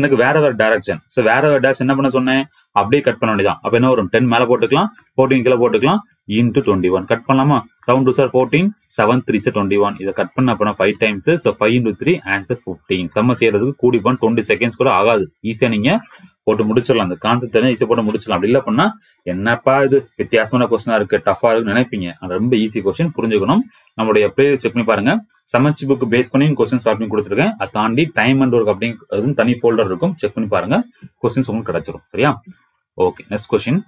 எனக்கு வேற வேற டைரக்ஷன் ஸோ வேற வேற டேரக்ஷன் என்ன பண்ண சொன்னேன்? அப்படியே கட் பண்ண வேண்டியதான் அப்போ என்ன வரும்? டென் மேல போட்டுக்கலாம். ஃபோர்டீன் கீழே போட்டுக்கலாம். இன்ட்டு டுவெண்ட்டி ஒன் கட் பண்ணலாமா? செவன் டூ சார் ஃபோர்டீன் செவன் த்ரீ சார் டுவெண்ட்டி ஒன் இதை கட் பண்ண அப்படின்னா five times so five into three answer fifteen செம்ம செய்யறதுக்கு கூடி பண்ண டுவெண்ட்டி செகண்ட்ஸ் கூட ஆகாது. ஈஸியா நீங்க போட்டு முடிச்சிடலாம். அந்த கான்செப்ட் தெரிஞ்சா ஈஸியாக போட்டு முடிச்சிடலாம். அப்படி இல்லை பண்ணா என்னப்பா இது? வித்தியாசமான கொஸ்டினா இருக்கு. டஃபா இருக்குன்னு நினைப்பீங்க. அது ரொம்ப ஈஸி கொஸ்டின் புரிஞ்சுக்கணும். நம்மளுடைய ப்ளே செக் பண்ணி பாருங்க. சமச்சு புக் பேஸ் பண்ணி கொஸ்டின் சால்வ் பண்ணி கொடுத்துருக்கேன். அதை தாண்டி டைம் அண்ட் ஒர்க் அப்படிங்கிறது தனி ஃபோல்டர் இருக்கும். செக் பண்ணி பாருங்க. கொஸ்டின்ஸ் உங்களுக்கு கிடைச்சிரும். சரியா? ஓகே நெக்ஸ்ட் கொஸ்டின்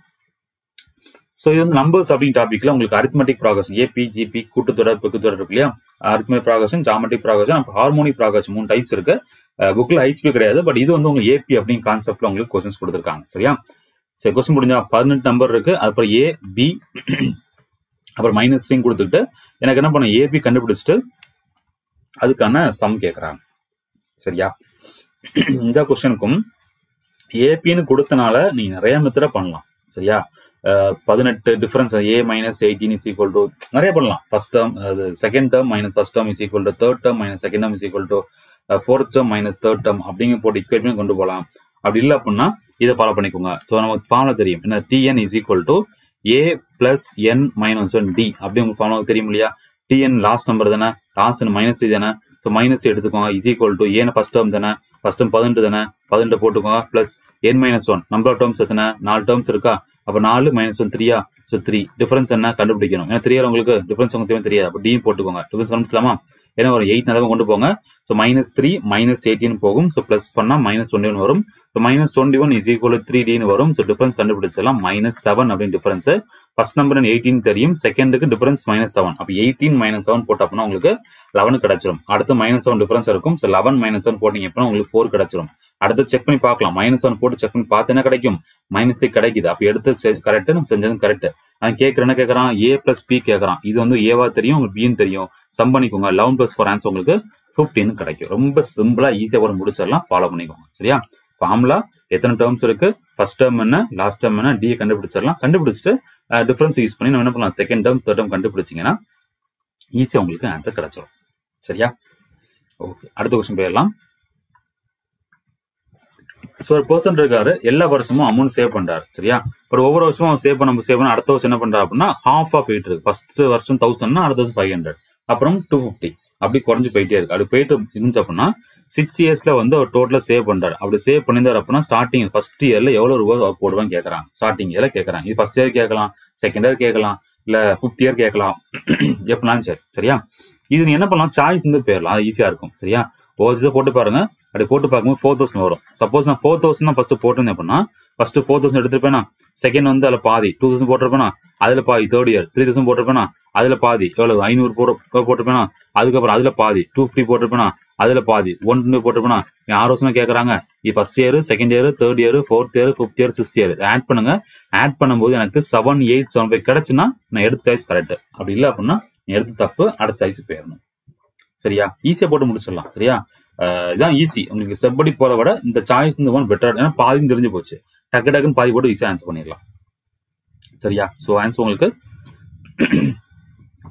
ஸோ இது வந்து நம்பர்ஸ் அப்படிங்கிற டாபிக்ல உங்களுக்கு அரித்மெட்டிக் ப்ராகஷன் ஏபி ஜிபி கூட்டுத்தொடர் பெக்குத்தொடர் இருக்கு இல்லையா? அரித்மெட்டிக் ப்ராகஷன் ஜாமெட்டிக் ப்ராகஷன் ஹார்மோனிக் ப்ராகஷன் மூணு டைப்ஸ் இருக்கு. புக்கில் ஹெச்பி கிடையாது. பட் இது வந்து உங்களுக்கு ஏபி அப்படின்னு கான்செப்ட்ல உங்களுக்கு கொஸ்டின்ஸ் கொடுத்துருக்காங்க. சரியா? சரி கொஸ்டின் முடிஞ்சா பதினெட்டு நம்பர் இருக்கு. அப்புறம் ஏ பி அப்புறம் மைனஸ் த்ரீ கொடுத்துட்டு எனக்கு என்ன பண்ண ஏபி கண்டுபிடிச்சிட்டு அதுக்கான சம் கேட்குறாங்க சரியா? இந்த கொஸ்டினுக்கும் ஏபின்னு கொடுத்தனால நீ நிறைய மெத்தட பண்ணலாம். சரியா? பதினெட்டு difference A minus eighteen is equal to நிறைய பண்ணலாம். ஃபர்ஸ்ட் டேர்ம் அது second term minus first term is equal to third term minus second term is equal to fourth term minus third term அப்படிங்க போட்டு இக்குவேஷன் கொண்டு போகலாம் அப்படி இல்லை அப்படின்னா இதை ஃபாலோ பண்ணிக்கோங்க. ஸோ நமக்கு ஃபார்முலா தெரியும். என்ன TN is equal to A plus N minus one D அப்படி உங்களுக்கு ஃபார்முலா தெரியும் இல்லையா? டிஎன் லாஸ்ட் நம்பர் தானே? லாஸ்ட் மைனஸ் தானே? ஸோ மைனஸ் எடுத்துக்கோங்க. இஸ் ஈக்குவல் டு ஏன்னு ஃபர்ஸ்ட் டேர்ம் தானே? ஃபர்ஸ்ட் டேர்ம் பதினெட்டு தானே? பதினெட்டு போட்டுக்கோங்க. Plus N minus one number of terms எத்தனை? நாலு டேர்ம்ஸ் இருக்கா? அப்போ நாலு மைனஸ் ஒன் த்ரீயா ஸோ த்ரீ டிஃபரன்ஸ் என்ன? கண்டுபிடிக்கணும். ஏன்னா த்ரீ உங்களுக்கு டிஃபரன்ஸ் உங்களுக்கு தெரியாது. அப்போ டியும் போட்டுக்கோங்க. டிஃபரன்ஸ் கண்டுபிடிச்சலாமா ஏன்னா ஒரு எயிட் நல்லா கொண்டு போங்க. So minus three minus eighteen போகும். ஸோ ப்ளஸ் பண்ணால் மைனஸ் டுவெண்ட்டி ஒன் வரும் so minus twenty one is equal three டின்னு வரும். ஸோ டிஃபரன்ஸ் கண்டுபிடிச்சிடலாம். மைனஸ் செவன் அப்படின்னு டிஃபரன்ஸ் ஃபர்ஸ்ட் நம்பர் எயிட்டீன் தெரியும். செகண்டுக்கு டிஃபரன்ஸ் மைனஸ் செவன் அப்போ எயிட்டீன் மைனஸ் செவன் போட்ட அப்படின்னா உங்களுக்கு லெவன் கிடச்சிரும். அடுத்து மைனஸ் செவன் டிஃபரன்ஸ் இருக்கும். ஸோ லெவன் மைனஸ் செவன் போட்டீங்க அப்படின்னா உங்களுக்கு ஃபோர் கிடச்சிரும். அடுத்து செக் பண்ணி பார்க்கலாம். மைனஸ் செவன் போட்டு செக் பண்ணி பார்த்து என்ன கிடைக்கும்? மைனஸ் கிடைக்குது. அப்போ எடுத்து கரெக்ட் நம்ம செஞ்சது கரெக்ட் அவன் கேட்கற என்ன கேட்கறான் ஏ பிளஸ் பி கேட்குறான் இது வந்து ஏவா தெரியும். உங்களுக்கு பின்னு தெரியும். சம் பண்ணிக்கோங்க. லெவன் பிளஸ் ஃபோர் ஆன்சர் உங்களுக்கு ஃபிஃப்டின்னு கிடைக்கும். ரொம்ப சிம்பிளா ஈஸியாக கூட முடிச்சிடலாம். ஃபாலோ பண்ணிக்கோங்க. சரியா? ஃபார்முலா எத்தனை டேர்ம்ஸ் இருக்கு? ஃபர்ஸ்ட் டேர்ம் என்ன? லாஸ்ட் டேர்ம் என்ன? டிஏ கண்டுபிடிச்சிடலாம். கண்டுபிடிச்சிட்டு டிஃபரன்ஸ் யூஸ் பண்ணி நம்ம என்ன பண்ணலாம்? செகண்ட் டேர்ம் தேர்ட் டேர்ம் கண்டுபிடிச்சிங்கன்னா ஈஸியாக உங்களுக்கு ஆன்சர் கிடைச்சிடும் சரியா? ஓகே அடுத்த கொஸ்டின் போயிடலாம். ஸோ ஒரு பர்சன் இருக்காரு. எல்லா வருஷமும் அமௌண்ட் சேவ் பண்றாரு. சரியா? ஒரு ஒவ்வொரு வருஷமும் அவன் சேவ் பண்ண சேவ் பண்ண அடுத்த வருஷம் என்ன பண்றா அப்படின்னா ஹாஃபா போயிட்டு இருக்கு. ஃபர்ஸ்ட் வருஷம் தௌசண்ட்னா அடுத்த வருஷம் ஃபைவ் ஹண்ட்ரட் அப்புறம் டூ ஃபிஃப்டி அப்படி குறைஞ்சு போயிட்டே இருக்கு. அப்படி போயிட்டு இருந்துச்சு அப்படின்னா சிக்ஸ் இயர்ஸ்ல வந்து அவர் டோட்டலா சேவ் பண்றாரு அப்படி சேவ் பண்ணியிருந்தார் அப்படின்னா ஸ்டார்டிங் ஃபர்ஸ்ட் இயர்ல எவ்வளவு ரூபாய் போடுவான்னு கேட்கறாங்க ஸ்டார்டிங் இயர்ல கேட்கறாங்க இது ஃபர்ஸ்ட் இயர் கேட்கலாம் செகண்ட் இயர் கேட்கலாம் இல்ல ஃபிஃப்த் இயர் கேட்கலாம். [clears throat] எப்படிலாம் சரி சரியா? இது நீ என்ன பண்ணலாம்? சாய்ஸ் வந்து போயிடலாம் அது ஈஸியா இருக்கும் சரியா? ஒரு போட்டு பாருங்க. அப்படி போட்டு பார்க்கும்போது ஃபோர் தௌசண்ட் வரும். சப்போஸ் நான் ஃபோர் தௌசண்ட் தான் ஃபர்ஸ்ட் போட்டிருந்தேன் அப்படின்னா ஃபர்ஸ்ட் ஃபோர் தௌசண்ட் எடுத்திருப்பேனா? செகண்ட் வந்து அதில் பாதி. டூ தௌசண்ட் போட்டிருப்பேனா? அதில் பாதி. தேர்ட் இயர் த்ரீ தௌசண்ட் போட்டிருப்பேனா? அதில் பாதி. எவ்வளோ ஐநூறு போட்டு போட்டிருப்பேனா? அதுக்கப்புறம் அதில் பாதி. டூ ஃபிஃப்டி போட்டிருப்பேனா? அதில் பாதி. ஒன் டூ போட்டிருப்பேனா? ஆறு வருஷம் கேட்கறாங்க first year second year third year fourth year fifth year sixth year add பண்ணுங்க. ஆட் பண்ணும்போது எனக்கு செவன் எயிட் செவன் ஃபைவ் கிடச்சுன்னா நான் எடுத்த சாய்ஸ் கரெக்ட் அப்படி இல்லை அப்படின்னா நீ தப்பு அடுத்த சாய்ஸ் போயிடணும். சரியா? ஈஸியாக போட்டு முடிச்சிடலாம். சரியா? இதான் ஈஸி உங்களுக்கு ஸ்டெப் படி போகிற விட இந்த சாய்ஸ் இந்த ஒன் பெட்டர் ஏன்னா பாதியும் தெரிஞ்சு போச்சு. டக்கு டக்குன்னு பாதி போட்டு ஈஸியாக ஆன்சர் பண்ணிடலாம். சரியா? ஸோ ஆன்சர் உங்களுக்கு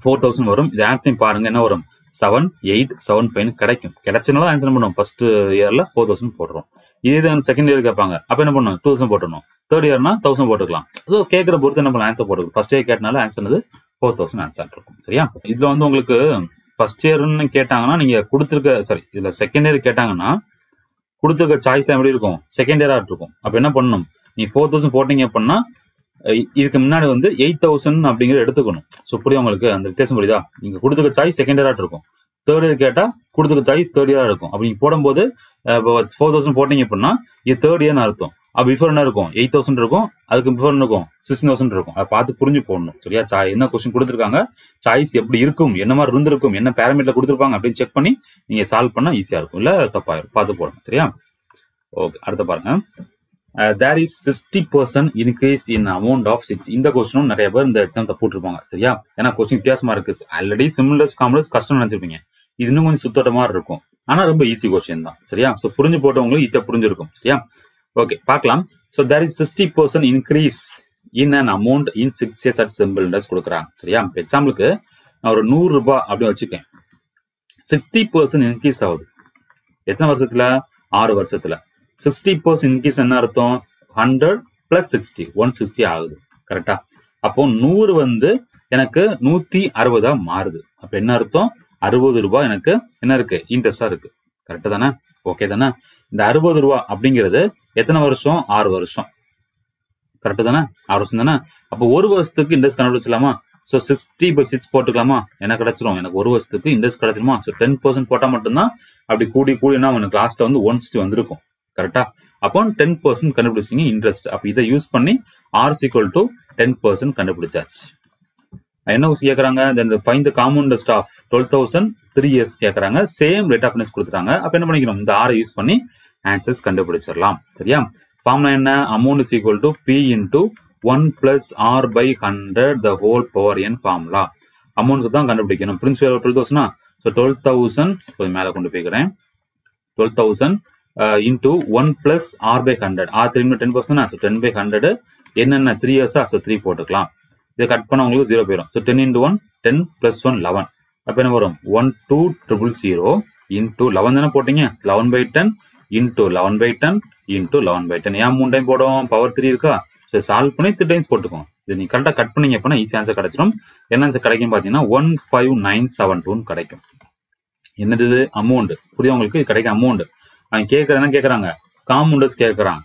ஃபோர் தௌசண்ட் வரும். இது ஆட் பாருங்கள் என்ன வரும்? செவன் எயிட் செவன் ஃபைவ் கிடைக்கும். கிடைச்சனால ஆன்சர் பண்ணுவோம் ஃபர்ஸ்ட் இயரில் ஃபோர் தௌசண்ட் போடுறோம் இதே தான் செகண்ட் இயர் கேட்பாங்க. அப்போ என்ன பண்ணணும் டூ தௌசண்ட் போட்டுடணும். தேர்ட் இயர்னா தௌசண்ட் போட்டுக்கலாம். ஸோ கேட்குற பொறுத்து என்ன பண்ணலாம்? ஆன்சர் போட்டுக்கலாம் ஃபர்ஸ்ட் இயர் கேட்டனால ஆன்சர் வந்து ஃபோர் தௌசண்ட் ஆன்சர் இருக்கும். சரியா? இதில் வந்து உங்களுக்கு ஃபர்ஸ்ட் இயர்னு கேட்டாங்கன்னா நீங்கள் கொடுத்துருக்க சாரி இதில் செகண்ட் இயர் கேட்டாங்கன்னா கொடுத்துருக்க சாய்ஸ் எப்படி இருக்கும்? செகண்ட் இயராக இருக்கும். அப்போ என்ன பண்ணணும்? நீ ஃபோர் தௌசண்ட் போட்டீங்க அப்படின்னா இதுக்கு முன்னாடி வந்து எயிட் தௌசண்ட் அப்படிங்கிறத எடுத்துக்கணும். ஸோ புரியும் உங்களுக்கு? அந்த வித்தியாசம் புரியுதா? நீங்கள் கொடுத்துருக்க சாய்ஸ் செகண்ட் இயராக இருக்கும். தேர்ட் இயர் கேட்டால் கொடுத்துருக்க சாய்ஸ் தேர்ட் இயராக இருக்கும். அப்படி நீங்க போடும்போது ஃபோர் தௌசண்ட் போட்டீங்க அப்படின்னா இது தேர்ட் இயர்னு அர்த்தம். அப்போ பிஃபோர் என்ன இருக்கும்? எயிட் தௌசண்ட் இருக்கும். அதுக்கு பிஃபோர் இருக்கும்? சிக்ஸ்டீன் தௌசண்ட் இருக்கும். அதை பார்த்து புரிஞ்சு போடணும். சரியா? சா- என்ன கொஸ்டின் கொடுத்துருக்காங்க? சாய்ஸ் எப்படி இருக்கும்? என்ன மாதிரி இருந்திருக்கும்? என்ன பேரமீட்டர் கொடுத்துருப்பாங்க? அப்படின்னு செக் பண்ணி நீங்க சால்வ் பண்ணா ஈஸியா இருக்கும். இல்ல தப்பாயிரும். பார்த்து போடணும். சரியா? ஓகே அடுத்த பாருங்க. There is sixty percent increase in amount of six இந்த கொஸ்டினும் நிறைய பேர் இந்த எக்ஸாம் போட்டிருப்பாங்க. சரியா? ஏன்னா கொஸ்டின் வித்தியாசமா இருக்கு. ஆல்ரெடி சிம்லர்ஸ் காம்ப்ளெக்ஸ் கஷ்டம் நினைச்சிருப்பீங்க. இது இன்னும் கொஞ்சம் சுத்தோட்ட மாதிரி இருக்கும். ஆனா ரொம்ப ஈஸி கொஸ்டின் தான். சரியா? ஸோ புரிஞ்சு போட்டவங்களுக்கு ஈஸியா புரிஞ்சிருக்கும். சரியா? ஓகே பார்க்கலாம். So there is sixty percent increase in an amount in six years at simple interest கொடுக்குறாங்க. சரியா? இப்போ எக்ஸாம்பிளுக்கு நான் ஒரு நூறு ரூபாய் அப்படின்னு வச்சுக்கேன். சிக்ஸ்டி பர்சன்ட் இன்க்ரீஸ் ஆகுது. எத்தனை வருஷத்துல? ஆறு வருஷத்துல. சிக்ஸ்டி பர்சன்ட் இன்க்ரீஸ் என்ன அர்த்தம்? Hundred plus sixty one sixty ஆகுது. கரெக்டா அப்போ நூறு வந்து எனக்கு நூத்தி அறுபதா மாறுது. அப்ப என்ன அர்த்தம்? அறுபது ரூபாய் எனக்கு என்ன இருக்கு? இன்ட்ரெஸ்டா இருக்கு. கரெக்டா தானே? ஓகே தானே? இந்த அறுபது ரூபா அப்படிங்கிறது எத்தனை வருஷம்? ஆறு வருஷம். கரெக்டு தானே? ஆறு வருஷம் தானே? அப்போ ஒரு வருஷத்துக்கு இன்ட்ரெஸ்ட் கண்டுபிடிச்சலாமா ஸோ சிக்ஸ்டி பை சிக்ஸ் போட்டுக்கலாமா? என்ன கிடைச்சிரும்? எனக்கு ஒரு வருஷத்துக்கு இன்ட்ரெஸ்ட் கிடைச்சிருமா? ஸோ டென் பர்சன்ட் போட்டால் மட்டும்தான் அப்படி கூடி கூடினா உனக்கு லாஸ்ட்டில் வந்து ஒன் சிக்ஸ்டி வந்திருக்கும். கரெக்டா அப்போ டென் பர்சன்ட் கண்டுபிடிச்சிங்க இன்ட்ரெஸ்ட் அப்போ இதை யூஸ் பண்ணி R equal to ten percent கண்டுபிடிச்சாச்சு. என்ன கேட்குறாங்க இந்த find the compound of twelve thousand three years கேட்குறாங்க சேம் ரேட் ஆஃப் இன்ட்ரெஸ்ட் கொடுத்துறாங்க அப்ப என்ன பண்ணிக்கணும்? இந்த ஆரை யூஸ் பண்ணி ஆன்சர்ஸ் கண்டுபிடிச்சிடலாம். சரியா? ஃபார்முலா என்ன? Amount is equal to P into one plus R by hundred the whole power N formula அமௌண்ட்க்கு தான் கண்டுபிடிக்கணும். பிரின்சிபல் டுவெல் தௌசண்ட்னா ஸோ டுவெல் தௌசண்ட் கொஞ்சம் மேலே கொண்டு போய்க்கிறேன் twelve thousand into one plus R by hundred R three ten percent so ten by hundred என்னென்ன? Three இயர்ஸா so three போட்டுக்கலாம். இதை கட் பண்ண உங்களுக்கு ஜீரோ போயிடும். So ten into one ten plus one eleven அப்போ என்ன வரும்? One two triple zero into eleven தானே போட்டீங்க? Eleven by ten into eleven by ten into eleven by ten ஏன் மூணு டைம் போடும் பவர் த்ரீ இருக்கா? ஸோ சால்வ் பண்ணி த்ரீ டைம்ஸ் போட்டுக்கோங்க இது நீ கரெக்டாக கட் பண்ணீங்க அப்படின்னா ஈஸி ஆன்சர் கிடைச்சிடும். என்ன ஆன்சர் கிடைக்கும் பார்த்தீங்கன்னா ஒன் ஃபைவ் நைன் செவன் டூன்னு கிடைக்கும். என்னது இது? அமௌண்ட் புரியுது உங்களுக்கு? இது கிடைக்கும் அமௌண்ட் அவன் கேட்கற என்ன கேட்கறாங்க? காம்பவுண்டர்ஸ் கேட்கறான்.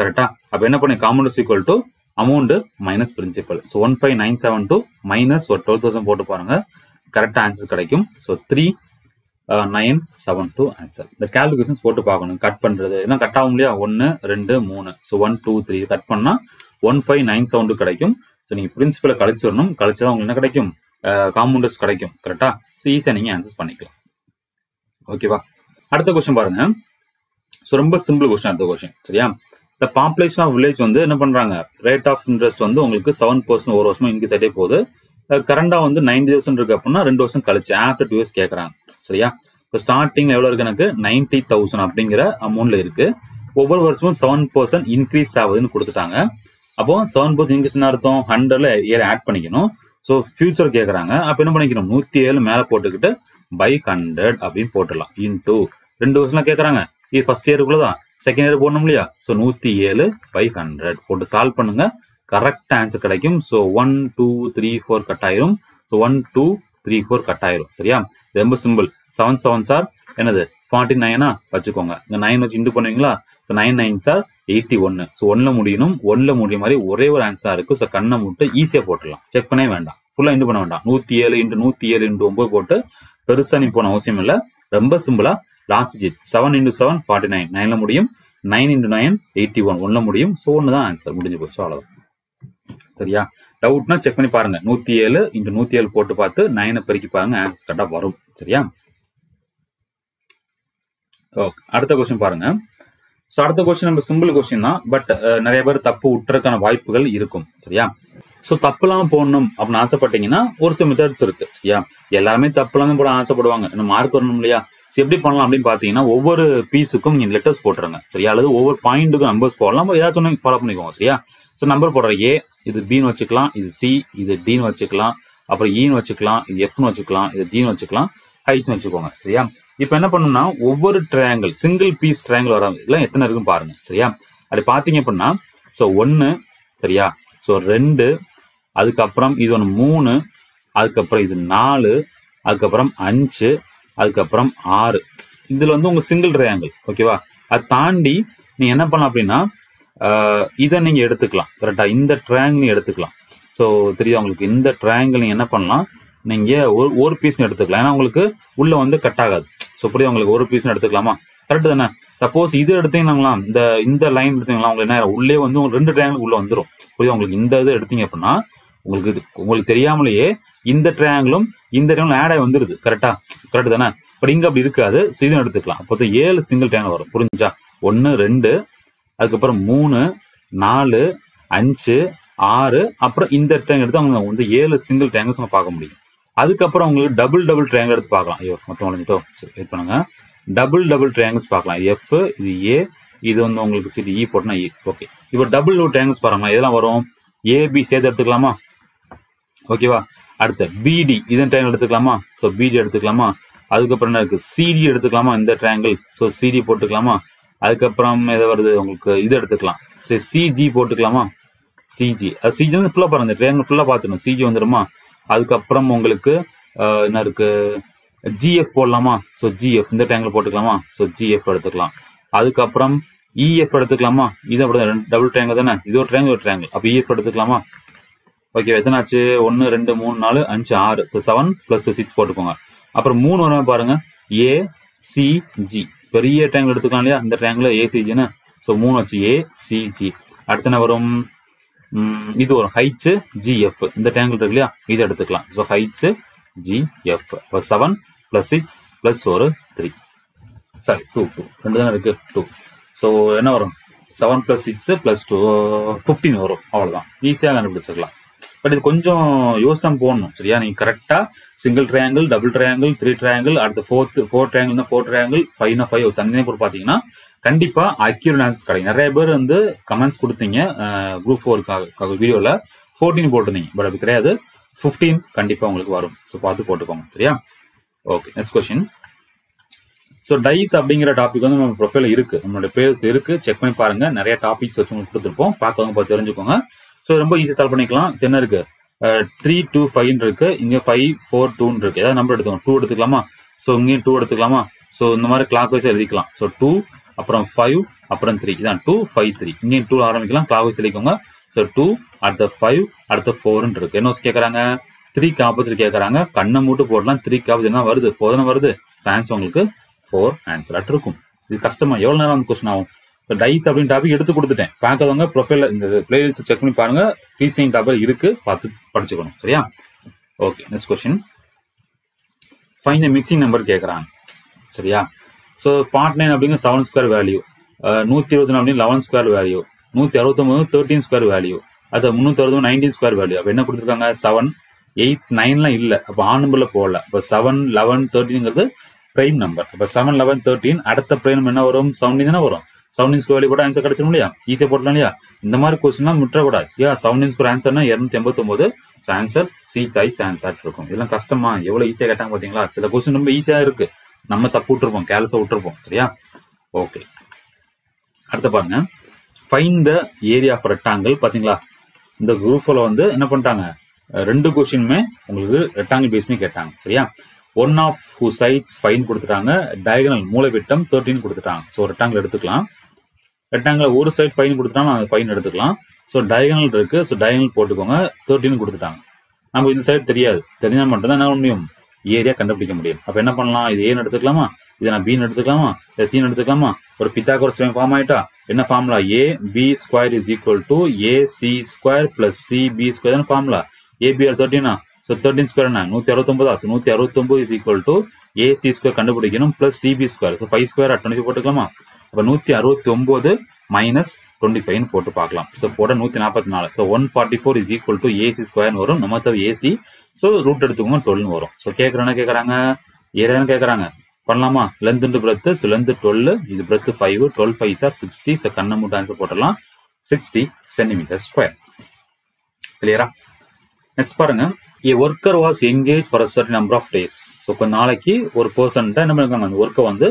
கரெக்டா அப்போ என்ன பண்ணி? Compounders equal to amount minus principal so one five nine seven two minus ஒரு டுவெல் தௌசண்ட் போட்டு பாருங்க. கரெக்டாக ஆன்சர் கிடைக்கும். So three nine seven two answer இந்த கால்குலேஷன்ஸ் போட்டு பார்க்கணும். கட் பண்ணுறது ஏன்னா கட் ஆகும் இல்லையா ஒன்று ரெண்டு மூணு. So one two three cut பண்ணால் one five nine seven two கிடைக்கும். ஸோ நீங்கள் பிரின்சிபலை கழிச்சிடணும் கழிச்சா உங்களுக்கு என்ன கிடைக்கும்? காம்பவுண்டர்ஸ் கிடைக்கும். கரெக்டாக ஸோ ஈஸியாக நீங்கள் ஆன்சர்ஸ் பண்ணிக்கலாம். ஓகேவா அடுத்த கொஸ்டின் பாருங்க. ஸோ ரொம்ப சிம்பிள் கொஸ்டின் அடுத்த கொஸ்டின் சரியா? இந்த பாப்புலேஷன் ஆஃப் வில்லேஜ் வந்து என்ன பண்றாங்க? ரேட் ஆஃப் இன்ட்ரெஸ்ட் வந்து உங்களுக்கு செவன் பர்சன்ட் ஒரு வருஷமா இன்க்ரீஸ் ஆகிட்டே போகுது. கரண்டா வந்து நைன்டி தௌசண்ட் இருக்கு அப்படின்னா ரெண்டு வருஷம் கழிச்சு ஆஃப்டர் டூ இயர்ஸ் கேட்கறாங்க சரியா? இப்போ ஸ்டார்டிங் எவ்வளோ இருக்கு எனக்கு? நைன்டி தௌசண்ட் அப்படிங்கிற அமௌண்ட்ல இருக்கு. ஒவ்வொரு வருஷமும் செவன் பர்சன்ட் இன்க்ரீஸ் ஆகுதுன்னு கொடுத்துட்டாங்க. அப்போ செவன் பர்சன்ட் இன்க்ரீஸ் அர்த்தம்? ஹண்ட்ரட்ல ஏழு ஆட் பண்ணிக்கணும். ஸோ ஃபியூச்சர் கேட்கறாங்க அப்போ என்ன பண்ணிக்கணும்? நூத்தி ஏழு மேல போட்டுக்கிட்டு பை ஹண்ட்ரட் அப்படின்னு போட்டுடலாம். இன்டூ ரெண்டு வருஷம்லாம் கேட்கறாங்க இது ஃபர்ஸ்ட் இயருக்குள்ளதான் செகண்ட் இயர் போடணும் இல்லையா? ஸோ நூத்தி ஏழு பை ஹண்ட்ரட் போட்டு சால்வ் பண்ணுங்க. கரெக்ட் ஆன்சர் கிடைக்கும். So one two three four cut ஆயிரும் so one two three four cut ஆயிரும் சரியா ரொம்ப சிம்பிள் செவன் செவன் சார் என்னது? ஃபார்ட்டி நைனா வச்சுக்கோங்க. இந்த நைன் வச்சு இண்டு பண்ணுவீங்களா? So nine nine sir eighty ஒன்னு ஸோ ஒன்ல முடியணும். ஒன்ல முடியும் மாதிரி ஒரே ஒரு ஆன்சர் இருக்கு. ஸோ கண்ணை முட்டு ஈஸியாக போட்டுடலாம். செக் பண்ணவே வேண்டாம். ஃபுல்லாக இன்டு பண்ண வேண்டாம். நூத்தி ஏழு இன்ட்டு நூத்தி ஏழு இன்ட்டு ஒன்பது போட்டு பெருசாக நீ போன அவசியம் இல்லை. ரொம்ப சிம்பிளா last digit seven into seven forty nine நைன்ல முடியும். Nine into nine eighty one ஒன்ல முடியும். ஸோ ஒன்று தான் ஆன்சர் முடிஞ்சு போச்சு. அவ்வளோதான் சரியா? டவுட்னா செக் பண்ணி பாருங்க. நூத்தி ஏழு இன்ட்டு நூத்தி ஏழு போட்டு பார்த்து நைனை பெருக்கி பாருங்க ஆன்சர் கரெக்டா வரும். சரியா? ஓகே அடுத்த கொஸ்டின் பாருங்க. ஸோ அடுத்த கொஸ்டின் நம்ம சிம்பிள் கொஸ்டின் தான் பட் நிறைய பேர் தப்பு விட்டுறதுக்கான வாய்ப்புகள் இருக்கும். சரியா? ஸோ தப்புலாம் போடணும் அப்படின்னு ஆசைப்பட்டீங்கன்னா ஒரு சில மெத்தட்ஸ் இருக்கு. சரியா? எல்லாருமே தப்புலாம் போட ஆசைப்படுவாங்க. நம்ம மார்க் வரணும் இல்லையா? சரி எப்படி பண்ணலாம் அப்படின்னு பார்த்தீங்கன்னா ஒவ்வொரு பீஸுக்கும் நீங்கள் லெட்டர்ஸ் போட்டுருங்க. சரியா? அல்லது ஒவ்வொரு பாயிண்ட்டுக்கும் நம்பர்ஸ் போடலாம். ஏதாச்சும் ஒன்று ஃபாலோ பண்ணிக்கோங்க. சரியா? ஸோ நம்பர் போடுற ஏ இது பின்னு வச்சுக்கலாம் இது சி இது டின்னு வச்சுக்கலாம் அப்புறம் e ஈன்னு வச்சுக்கலாம் இது எஃப்னு வச்சுக்கலாம் இது ஜின்னு வச்சுக்கலாம் ஹைட்னு வச்சுக்கோங்க சரியா? இப்போ என்ன பண்ணணும்னா ஒவ்வொரு ட்ரையாங்கிள் சிங்கிள் பீஸ் ட்ரையாங்கிள் வர எல்லாம் எத்தனை இருக்குன்னு பாருங்க சரியா? அப்படி பார்த்தீங்க அப்படின்னா ஸோ ஒன்று சரியா? ஸோ ரெண்டு அதுக்கப்புறம் இது ஒன்று மூணு அதுக்கப்புறம் இது நாலு அதுக்கப்புறம் அஞ்சு அதுக்கப்புறம் ஆறு. இதில் வந்து உங்கள் சிங்கிள் ட்ரையாங்கிள் ஓகேவா அதை தாண்டி நீங்கள் என்ன பண்ணலாம் அப்படின்னா இதை நீங்கள் எடுத்துக்கலாம். கரெக்டாக இந்த ட்ரையாங்கிள் எடுத்துக்கலாம். ஸோ தெரியுது உங்களுக்கு? இந்த ட்ரையாங்கிள் நீங்கள் என்ன பண்ணலாம்? நீங்கள் ஒரு ஒரு பீஸ்னு எடுத்துக்கலாம். ஏன்னா உங்களுக்கு உள்ளே வந்து கட் ஆகாது. ஸோ புரியுது உங்களுக்கு? ஒரு பீஸ்னு எடுத்துக்கலாமா? கரெக்ட் தானே? சப்போஸ் இது எடுத்தீங்கன்னாங்களா இந்த இந்த லைன் எடுத்தீங்களா உங்களுக்கு என்ன உள்ளே வந்து உங்களுக்கு ரெண்டு ட்ரையாங்கிள் உள்ளே வந்துடும் புரியுது உங்களுக்கு? இந்த இது எடுத்தீங்க அப்படின்னா உங்களுக்கு இது உங்களுக்கு தெரியாமலேயே இந்த ட்ரையாங்கிளும் இந்த ட்ரையாங்கிளும் ஆட் ஆகி வந்துருது. கரெக்டாக கரெக்ட் தானே? பட் இங்கே அப்படி இருக்காது. ஸோ இதுவும் எடுத்துக்கலாம். அப்போ ஏழு சிங்கிள் ட்ரையாங்கிள் வரும். புரிஞ்சா ஒன்று ரெண்டு அதுக்கப்புறம் மூணு நாலு அஞ்சு ஆறு அப்புறம் இந்த டேங்க் எடுத்து அவங்க வந்து ஏழு சிங்கிள் ட்ரையாங்கிள்ஸ் நம்ம பார்க்க முடியும். அதுக்கப்புறம் உங்களுக்கு டபுள் டபுள் ட்ரையாங்கிள் எடுத்து பார்க்கலாம். ஐயோ மொத்தம் உழைஞ்சிட்டோம் சரி வெயிட் பண்ணுங்க. டபுள் டபுள் ட்ரையாங்கிள்ஸ் பார்க்கலாம். எஃப் இது ஏ இது வந்து உங்களுக்கு சரி இ e போட்டோம்னா e. இ ஓகே இப்போ டபுள் ட்ரையாங்கிள்ஸ் பாருங்களா இதெல்லாம் வரும்? ஏபி சேர்த்து எடுத்துக்கலாமா? ஓகேவா அடுத்து பிடி இதன் ட்ரையாங்கிள் எடுத்துக்கலாமா? ஸோ பிடி எடுத்துக்கலாமா? அதுக்கப்புறம் என்ன இருக்குது சிடி எடுத்துக்கலாமா? இந்த ட்ரையாங்கிள் ஸோ சிடி போட்டுக்கலாமா? அதுக்கப்புறம் எது வருது உங்களுக்கு இது எடுத்துக்கலாம். சரி சிஜி போட்டுக்கலாமா? சிஜி அது சிஜி வந்து ஃபுல்லாக பாருங்க ட்ரையாங்கிள் ஃபுல்லாக பார்த்துக்கணும். சிஜி வந்துடுமா? அதுக்கப்புறம் உங்களுக்கு என்ன இருக்கு? ஜிஎஃப் போடலாமா? ஸோ ஜிஎஃப் இந்த ட்ரையாங்கிள் போட்டுக்கலாமா? ஸோ ஜிஎஃப் எடுத்துக்கலாம். அதுக்கப்புறம் இஎஃப் எடுத்துக்கலாமா? இது அப்படி டபுள் ட்ரையாங்கிள் தானே? இது ஒரு ட்ரையாங்கிள் ஒரு ட்ரையாங்கிள் அப்போ இஎஃப் எடுத்துக்கலாமா? ஓகே எத்தனை ஆச்சு? ஒன்று ரெண்டு மூணு நாலு அஞ்சு ஆறு. ஸோ செவன் ப்ளஸ் சிக்ஸ் போட்டுக்கோங்க. அப்புறம் மூணு வரும் பாருங்க. ஏ சி ஜி பெரிய ட்ரையாங்கிள் எடுத்துக்கலாம் இல்லையா? அந்த ட்ரையாங்கிள் ஏசிஜின்னு ஸோ மூணு வச்சு ஏ சிஜி அடுத்து என்ன வரும்? இது வரும். ஹைச்சு ஜிஎஃப் இந்த ட்ரையாங்கிள் இருக்கு இல்லையா? இதை எடுத்துக்கலாம். ஸோ ஹைச்சு ஜிஎஃப் இப்போ செவன் ப்ளஸ் சிக்ஸ் ப்ளஸ் ஒரு த்ரீ சாரி டூ டூ ரெண்டு தானே இருக்கு? டூ ஸோ என்ன வரும்? Seven plus six plus two fifteen வரும். அவ்வளோதான் ஈஸியாக கண்டுபிடிச்சிக்கலாம் பட் இது கொஞ்சம் யோசனை போடணும். சரியா? நீங்கள் கரெக்டாக single triangle double triangle three triangle அடுத்து ஃபோர்த் ஃபோர் ட்ரையாங்கிள்னா ஃபோர் ட்ரையாங்கிள் ஃபைவ்னா ஃபைவ் தனியாக கூட பார்த்தீங்கன்னா கண்டிப்பாக அக்யூரேட் ஆன்சர்ஸ் கிடைக்கும். நிறைய பேர் வந்து கமெண்ட்ஸ் கொடுத்தீங்க குரூப் ஃபோருக்காக வீடியோவில் ஃபோர்டீன் போட்டிருந்தீங்க பட் அது கிடையாது. ஃபிஃப்டீன் கண்டிப்பாக உங்களுக்கு வரும். ஸோ பார்த்து போட்டுக்கோங்க சரியா? Okay next question so dice அப்படிங்கிற டாபிக் வந்து நம்ம ப்ரொஃபைல இருக்கு. நம்மளோட பேர்ஸ் இருக்கு. செக் பண்ணி பாருங்க. நிறைய டாபிக்ஸ் வச்சு உங்களுக்கு கொடுத்துருப்போம். பார்க்கவங்க பார்த்து தெரிஞ்சுக்கோங்க. ஸோ ரொம்ப ஈஸியாக சால்வ் பண்ணிக்கலாம். என்ன இருக்கு? த்ரீ டூ ஃபைவ்னு இருக்கு. இங்க ஃபைவ் ஃபோர் டூன்னு இருக்கு. ஏதாவது நம்பர் எடுத்துக்கோங்க. டூ எடுத்துக்கலாமா? ஸோ இங்கேயும் டூ எடுத்துக்கலாமா? ஸோ இந்த மாதிரி கிளாக் வைஸ் எழுதிக்கலாம். ஸோ டூ அப்புறம் ஃபைவ் அப்புறம் த்ரீ இதான் டூ ஃபைவ் த்ரீ இங்கேயும் டூ ஆரம்பிக்கலாம். கிளாக் வைஸ் எழுதிக்கோங்க. ஸோ டூ அடுத்த ஃபைவ் அடுத்த ஃபோர்னு இருக்கு. என்ன கேட்குறாங்க த்ரீ ஆப்போசிட் கேட்குறாங்க கண்ணை மூட்டு போடலாம். த்ரீ ஆப்போசிட் என்ன வருது? ஃபோர் தானே வருது? ஸோ ஆன்சர் உங்களுக்கு ஃபோர் ஆன்சர் அட் இருக்கும் இது கஷ்டமா எவ்வளோ நேரம் அந்த கொஸ்டின் ஆகும்? டைஸ் அப்படின்னு டாபிக் எடுத்து கொடுத்துட்டேன். பார்க்காதவங்க ப்ரொஃபைல இந்த பிளேலிஸ்ட் செக் பண்ணி பாருங்க. ரீசெண்ட் டாபிக் இருக்கு. பார்த்து படிச்சுக்கணும். சரியா? Okay next question find the missing number கேட்குறாங்க சரியா? ஸோ ஃபார்ட் நைன் அப்படிங்கிற செவன் ஸ்கொயர் வேல்யூ நூற்றி இருபத்தி நாலு அப்படின்னு லெவன் ஸ்கொயர் வேல்யூ நூற்றி அறுபத்தொம்பது தேர்ட்டின் ஸ்கொயர் வேல்யூ அது முந்நூற்றி அறுபது நைன்டீன் ஸ்கொயர் வேல்யூ அப்போ என்ன கொடுத்துருக்காங்க? செவன் எயிட் நைன்லாம் இல்லை. அப்போ ஆன் நம்பரில் போடல. இப்போ செவன் லெவன் தேர்ட்டின்ங்கிறது பிரைம் நம்பர் இப்போ செவன் லெவன் தேர்ட்டின் அடுத்த பிரைம் என்ன வரும்? செவன்டீன் தானே வரும். சவுண்டிங்ஸ்க்கு ஸ்கொயர் வேல்யூ ஆன்சர் கிடச்சிடும் இல்லையா? ஈஸியாக போட்டலாம் இல்லையா? இந்த மாதிரி கொஸ்டின்லாம் விட்டுறக்கூடாது சரியா? சவுண்டிங்ஸ்க்கு ஸ்கொயர் ஆன்சர்னா இரநூத்தி எண்பத்தொம்போது so answer C choice answer இருக்கும். இதெல்லாம் கஷ்டமா? எவ்வளோ ஈஸியாக கேட்டாங்க பார்த்தீங்களா சில கொஸ்டின் ரொம்ப ஈஸியாக இருக்கு. நம்ம தப்பு விட்டுருப்போம் கேர்லஸாக விட்டுருப்போம். சரியா? ஓகே அடுத்து பாருங்க. Find the area of rectangle பாத்தீங்களா? இந்த குரூப்ல வந்து என்ன பண்ணிட்டாங்க? ரெண்டு கொஸ்டினுமே உங்களுக்கு ரெக்டாங்கிள் பேஸ்மே கேட்டாங்க. சரியா? One of who sides five கொடுத்துட்டாங்க. டயகனல் மூலைவிட்டம் தேர்ட்டின் கொடுத்துட்டாங்க. ஸோ ரெக்டாங்கிள் எடுத்துக்கலாம். ரெக்டாங்கிள் ஒரு சைடு ஃபைன் கொடுத்துட்டாங்க அந்த ஃபைன் எடுத்துக்கலாம். ஸோ டயகனல் இருக்கு. ஸோ டயகனல் போட்டுக்கோங்க. தேர்ட்டின் கொடுத்துட்டாங்க. நம்ம இந்த சைடு தெரியாது. தெரிஞ்சால் மட்டும்தான் என்ன முடியும். ஏரியா கண்டுபிடிக்க முடியும். அப்போ என்ன பண்ணலாம்? இது ஏன்னு எடுத்துக்கலாமா? இதை நான் பின்னு எடுத்துக்கலாமா? இதை சீன் எடுத்துக்கலாமா? ஒரு குறைச்சி ஃபார்ம் ஆயிட்டா? என்ன formula A B square is equal to A C square plus C B square formula APR தேர்ட்டினா ஸோ தேர்ட்டின் ஸ்கொயர் என்ன நூற்றி அறுபத்தொம்பதா ஸோ நூற்றி அறுபத்தொம்பது is equal to AC square கண்டுபிடிக்கணும் plus CB square so five square twenty போட்டுக்கலாமா? அப்போ நூற்றி அறுபத்தி ஒம்பது மைனஸ் டுவெண்ட்டி ஃபைவ்னு போட்டு பார்க்கலாம். ஸோ போட நூற்றி நாற்பத்தி நாலு. So one forty four is equal to AC ஸ்கொயர்னு வரும். நம்ம தவிர ஏசி ஸோ ரூட் எடுத்துக்கோங்க டுவெல்னு வரும். ஸோ கேட்குறேன்னு கேட்குறாங்க ஏரியான்னு கேட்குறாங்க பண்ணலாமா? Length into breadth so length twelve இது breadth five twelve five sir sixty so கண்ணை மட்டும் ஆன்சர் போட்டலாம் சிக்ஸ்டி சென்டிமீட்டர் ஸ்கொயர் கிளியரா நெக்ஸ்ட் பாருங்க. A worker was engage for a certain number of days so இப்போ நாளைக்கு ஒரு பர்சன்ட்ட என்ன பண்ணிருக்காங்க? அந்த ஒர்க்கை வந்து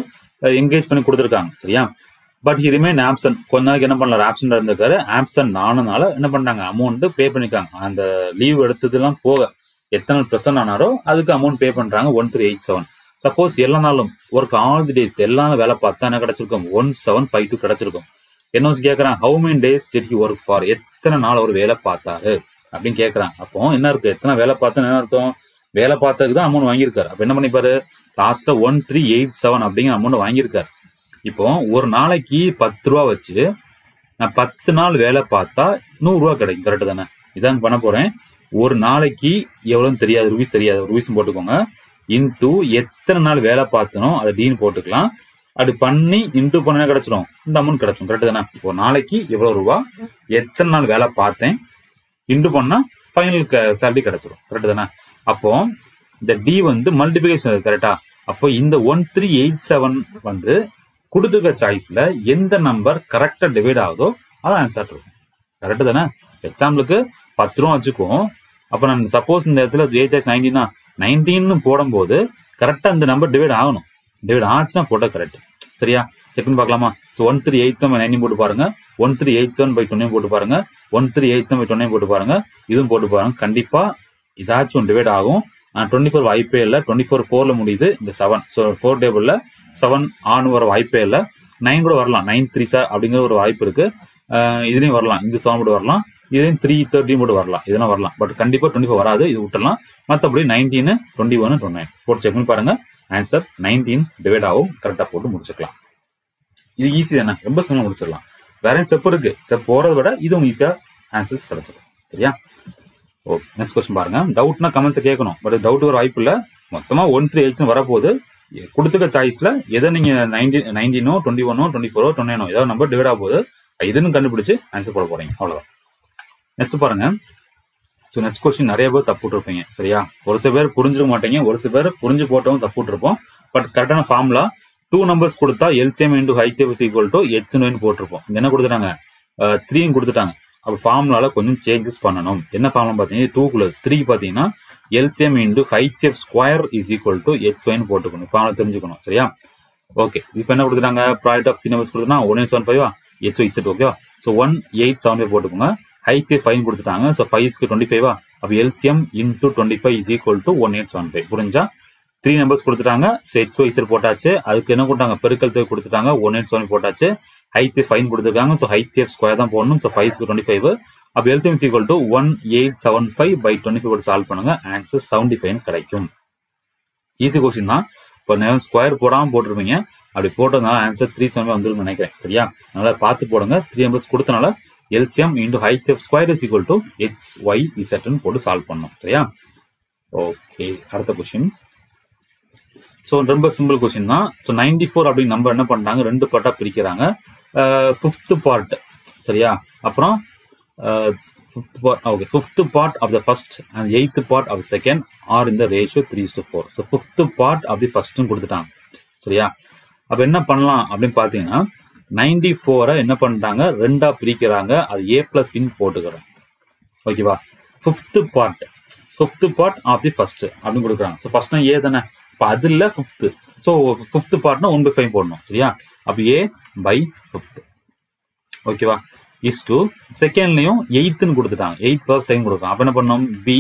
என்கேஜ் பண்ணி கொடுத்துருக்காங்க சரியா? பட் ஹி ரிமைன் ஆப்சன்ட் கொஞ்ச நாளைக்கு என்ன பண்ணல? ஆப்சன் இருந்திருக்காரு. ஆப்சன்ட் ஆனனால என்ன பண்ணாங்க அமௌண்ட் பே பண்ணிருக்காங்க. அந்த லீவ் எடுத்ததுலாம் போக எத்தனை பிரசன்ட் ஆனாரோ அதுக்கு அமௌண்ட் பே பண்றாங்க. One three eight seven suppose எல்லா நாளும் ஒர்க் ஆல் தி டேஸ் எல்லா வேலை பார்த்தா என்ன கிடைச்சிருக்கும்? ஒன் செவன் ஃபைவ் டூ கிடைச்சிருக்கும். என்ன கேட்கறான் how many days did he work for எத்தனை நாள் அவர் வேலை பார்த்தாரு? அப்படின்னு கேட்குறான் அப்போ என்ன இருக்கு எத்தனை வேலை பார்த்தோன்னு என்ன அர்த்தம்? வேலை பார்த்ததுக்கு தான் அமௌண்ட் வாங்கியிருக்காரு. அப்போ என்ன பண்ணிப்பாரு லாஸ்ட்டாக ஒன் த்ரீ எயிட் செவன் அப்படிங்கிற அமௌண்ட் வாங்கியிருக்காரு. இப்போ ஒரு நாளைக்கு பத்து ரூபா வச்சு நான் பத்து நாள் வேலை பார்த்தா நூறுரூவா கிடைக்கும். கரெக்டு தானே? இதான் பண்ண போகிறேன் ஒரு நாளைக்கு எவ்வளோன்னு தெரியாது. ருபீஸ் தெரியாது. ருபீஸ் போட்டுக்கோங்க. இன்டூ எத்தனை நாள் வேலை பார்த்தனோ அதை டீன் போட்டுக்கலாம். அப்படி பண்ணி இன்டூ பண்ண கிடைச்சிடும். இந்த அமௌண்ட் கிடைச்சிடும். கரெக்டு தானே? இப்போ நாளைக்கு எவ்வளவு ரூபா? எத்தனை நாள் வேலை பார்த்தேன்? இன்ட்டு பண்ணால் ஃபைனல் சேலரி கிடைச்சிடும் கரெக்டு தானே? அப்போ இந்த டி வந்து மல்டிபிகேஷன் கரெக்டா அப்போ இந்த ஒன் த்ரீ எயிட் செவன் வந்து கொடுத்துருக்க சாய்ஸில் எந்த நம்பர் கரெக்டாக டிவைட் ஆகுதோ அதான் ஆன்சர் இருக்கும். கரெக்டு தானே? எக்ஸாம்பிளுக்கு பத்து ரூபா வச்சுக்குவோம். அப்போ நான் சப்போஸ் இந்த இடத்துல ஏ சாய்ஸ் நைன்டீனா நைன்டீன்னு போடும்போது கரெக்டாக இந்த நம்பர் டிவைட் ஆகணும். டிவைட் ஆச்சுன்னா போட்டால் கரெக்ட் சரியா? செகண்ட் பார்க்கலாமா? So one three eight seven nineteen போட்டு பாருங்க. One three eight seven by twenty போட்டு பாருங்க. One three eight seven by twenty போட்டு பாருங்க. இதுவும் போட்டு பாருங்க. கண்டிப்பா இதாச்சும் டிவைட் ஆகும். டுவெண்ட்டி ஃபோர் வாய்ப்பே இல்லை. டுவெண்ட்டி ஃபோர் ஃபோர்ல முடியுது. இந்த செவன் ஸோ ஃபோர் டேபிள்ல செவன் ஆன் வர வாய்ப்பே இல்லை. நைன் கூட வரலாம். நைன் த்ரீ சார் அப்படிங்கிற ஒரு வாய்ப்பு இருக்கு. இதுலையும் வரலாம். இந்த செவன் போட்டு வரலாம். இதுலையும் த்ரீ தேர்ட்டியும் போட்டு வரலாம். இதெல்லாம் வரலாம். பட் கண்டிப்பா டுவெண்ட்டி ஃபோர் வராது. இது விட்டுலாம் மற்றபடி nineteen twenty one twenty nine போட்டு செக் பண்ணி பாருங்க. ஆன்சர் நைன்டீன் டிவைட் ஆகும். கரெக்டாக போட்டு முடிச்சுக்கலாம். இது ஈஸி தானே? ரொம்ப சிம்பிளா முடிச்சிடலாம். வேற ஸ்டெப் இருக்கு? ஸ்டெப் போறதை விட இதுவும் ஈஸியா ஆன்சர்ஸ் கிடைச்சிடும் சரியா? ஓகே நெக்ஸ்ட் கொஸ்டின் பாருங்க. டவுட்னா கமெண்ட்ஸ் கேட்கணும். பட் டவுட் வர வாய்ப்பு இல்லை. மொத்தமா ஒன் த்ரீ எயிட்ஸ் வரப்போகுது. கொடுத்துக்க சாய்ஸ்ல எதை நீங்க நைன்டீன் நைன்டீனோ டுவெண்ட்டி ஒனோ டுவெண்ட்டி ஃபோரோ டுவெண்ட்டி நைனோ ஏதாவது நம்பர் டிவைட் ஆக போகுது. இதுன்னு கண்டுபிடிச்சு ஆன்சர் போட போறீங்க. அவ்வளவுதான். நெக்ஸ்ட் பாருங்க. ஸோ நெக்ஸ்ட் கொஸ்டின் நிறைய பேர் தப்பு இருப்பீங்க சரியா? ஒரு சில பேர் புரிஞ்சிட மாட்டீங்க. ஒரு சில பேர் புரிஞ்சு போட்டவும் தப்பு இருப்போம் பட் கரெக்டான ஃபார்ம்லாம் டூ நம்பர்ஸ் கொடுத்தா LCM into HCF is equal to X நோயின் போட்டிருப்போம். என்ன கொடுத்துட்டாங்க? த்ரீயும் கொடுத்துட்டாங்க. அப்போ ஃபார்முலால கொஞ்சம் சேஞ்சஸ் பண்ணணும். என்ன ஃபார்முலா பார்த்தீங்கன்னா டூக்குள்ள த்ரீ பார்த்தீங்கன்னா LCM into HCF square is equal to X wine போட்டுக்கணும். ஃபார்முலா தெரிஞ்சுக்கணும். சரியா? ஓகே இப்போ என்ன கொடுத்துட்டாங்க? ப்ராடக்ட் ஆஃப் த்ரீ நம்பர்ஸ் கொடுத்துனா ஒன் எயிட் செவன் ஃபைவா எச் ஒய் செட் ஓகேவா so one eight seven five போட்டுக்கோங்க. ஹைசிஎஃப் ஃபைவ் கொடுத்துட்டாங்க. ஸோ ஃபைவ்ஸ்க்கு டுவெண்ட்டி ஃபைவா அப்போ LCM into twenty five is equal to one eight seven five புரிஞ்சா? த்ரீ நம்பர்ஸ் கொடுத்துட்டாங்க. ஸோ எச் ஒய் போட்டாச்சு. அதுக்கு என்ன கொடுத்தாங்க? பெருக்கல் தொகை கொடுத்துட்டாங்க. ஒன் எயிட் செவன் போட்டாச்சு. ஹைச்சிஎஃப் ஃபைன் கொடுத்துருக்காங்க. ஸோ ஹைசிஎஃப் ஸ்கொயர் தான் போடணும். ஸோ ஃபைவ் டுவெண்ட்டி ஃபைவ் அப்போ LCM equal to one eight seven five by twenty five solve பண்ணுங்க. ஆன்சர் செவன்டி ஃபைவ் கிடைக்கும். ஈஸி கொஸ்டின் தான். இப்போ நேரம் ஸ்கொயர் போடாமல் போட்டிருப்பீங்க. அப்படி போட்டதுனால ஆன்சர் த்ரீ செவன் வந்துருன்னு நினைக்கிறேன். சரியா? அதனால பார்த்து போடுங்க. த்ரீ நம்பர்ஸ் கொடுத்தனால LCM into HCF square is equal to X Y இசட்னு போட்டு சால்வ் பண்ணணும். சரியா? ஓகே அடுத்த கொஸ்டின் ஸோ ரொம்ப சிம்பிள் கொஸ்டின் தான். ஸோ நைன்டி ஃபோர் அப்படின்னு நம்பர் என்ன பண்ணுறாங்க ரெண்டு பார்ட்டாக பிரிக்கிறாங்க. ஃபிஃப்த் பார்ட் சரியா? அப்புறம் fifth part okay fifth part of the first and eighth part of second are இந்த ratio three to four so fifth part அப்படி ஃபர்ஸ்ட்டும் கொடுத்துட்டாங்க. சரியா? அப்போ என்ன பண்ணலாம் அப்படின்னு பார்த்தீங்கன்னா நைன்டி ஃபோரை என்ன பண்ணிட்டாங்க? ரெண்டா பிரிக்கிறாங்க. அது ஏ ப்ளஸ் பின் போட்டுக்கிறோம். ஓகேவா fifth part fifth part of the first அப்படின்னு கொடுக்குறாங்க. ஸோ ஃபர்ஸ்ட்னா ஏ தானே? இப்போ அதில் ஃபிஃப்த்து ஸோ ஃபிஃப்த் பார்ட்னா ஒன் பை ஃபைவ் போடணும் சரியா? அப்போ ஏ பை ஃபிஃப்த் ஓகேவா இஸ் டூ செகண்ட்லையும் எயித்துன்னு கொடுத்துட்டாங்க. எயித் பவர் செகண்ட் கொடுக்குறாங்க. அப்போ என்ன பண்ணோம் B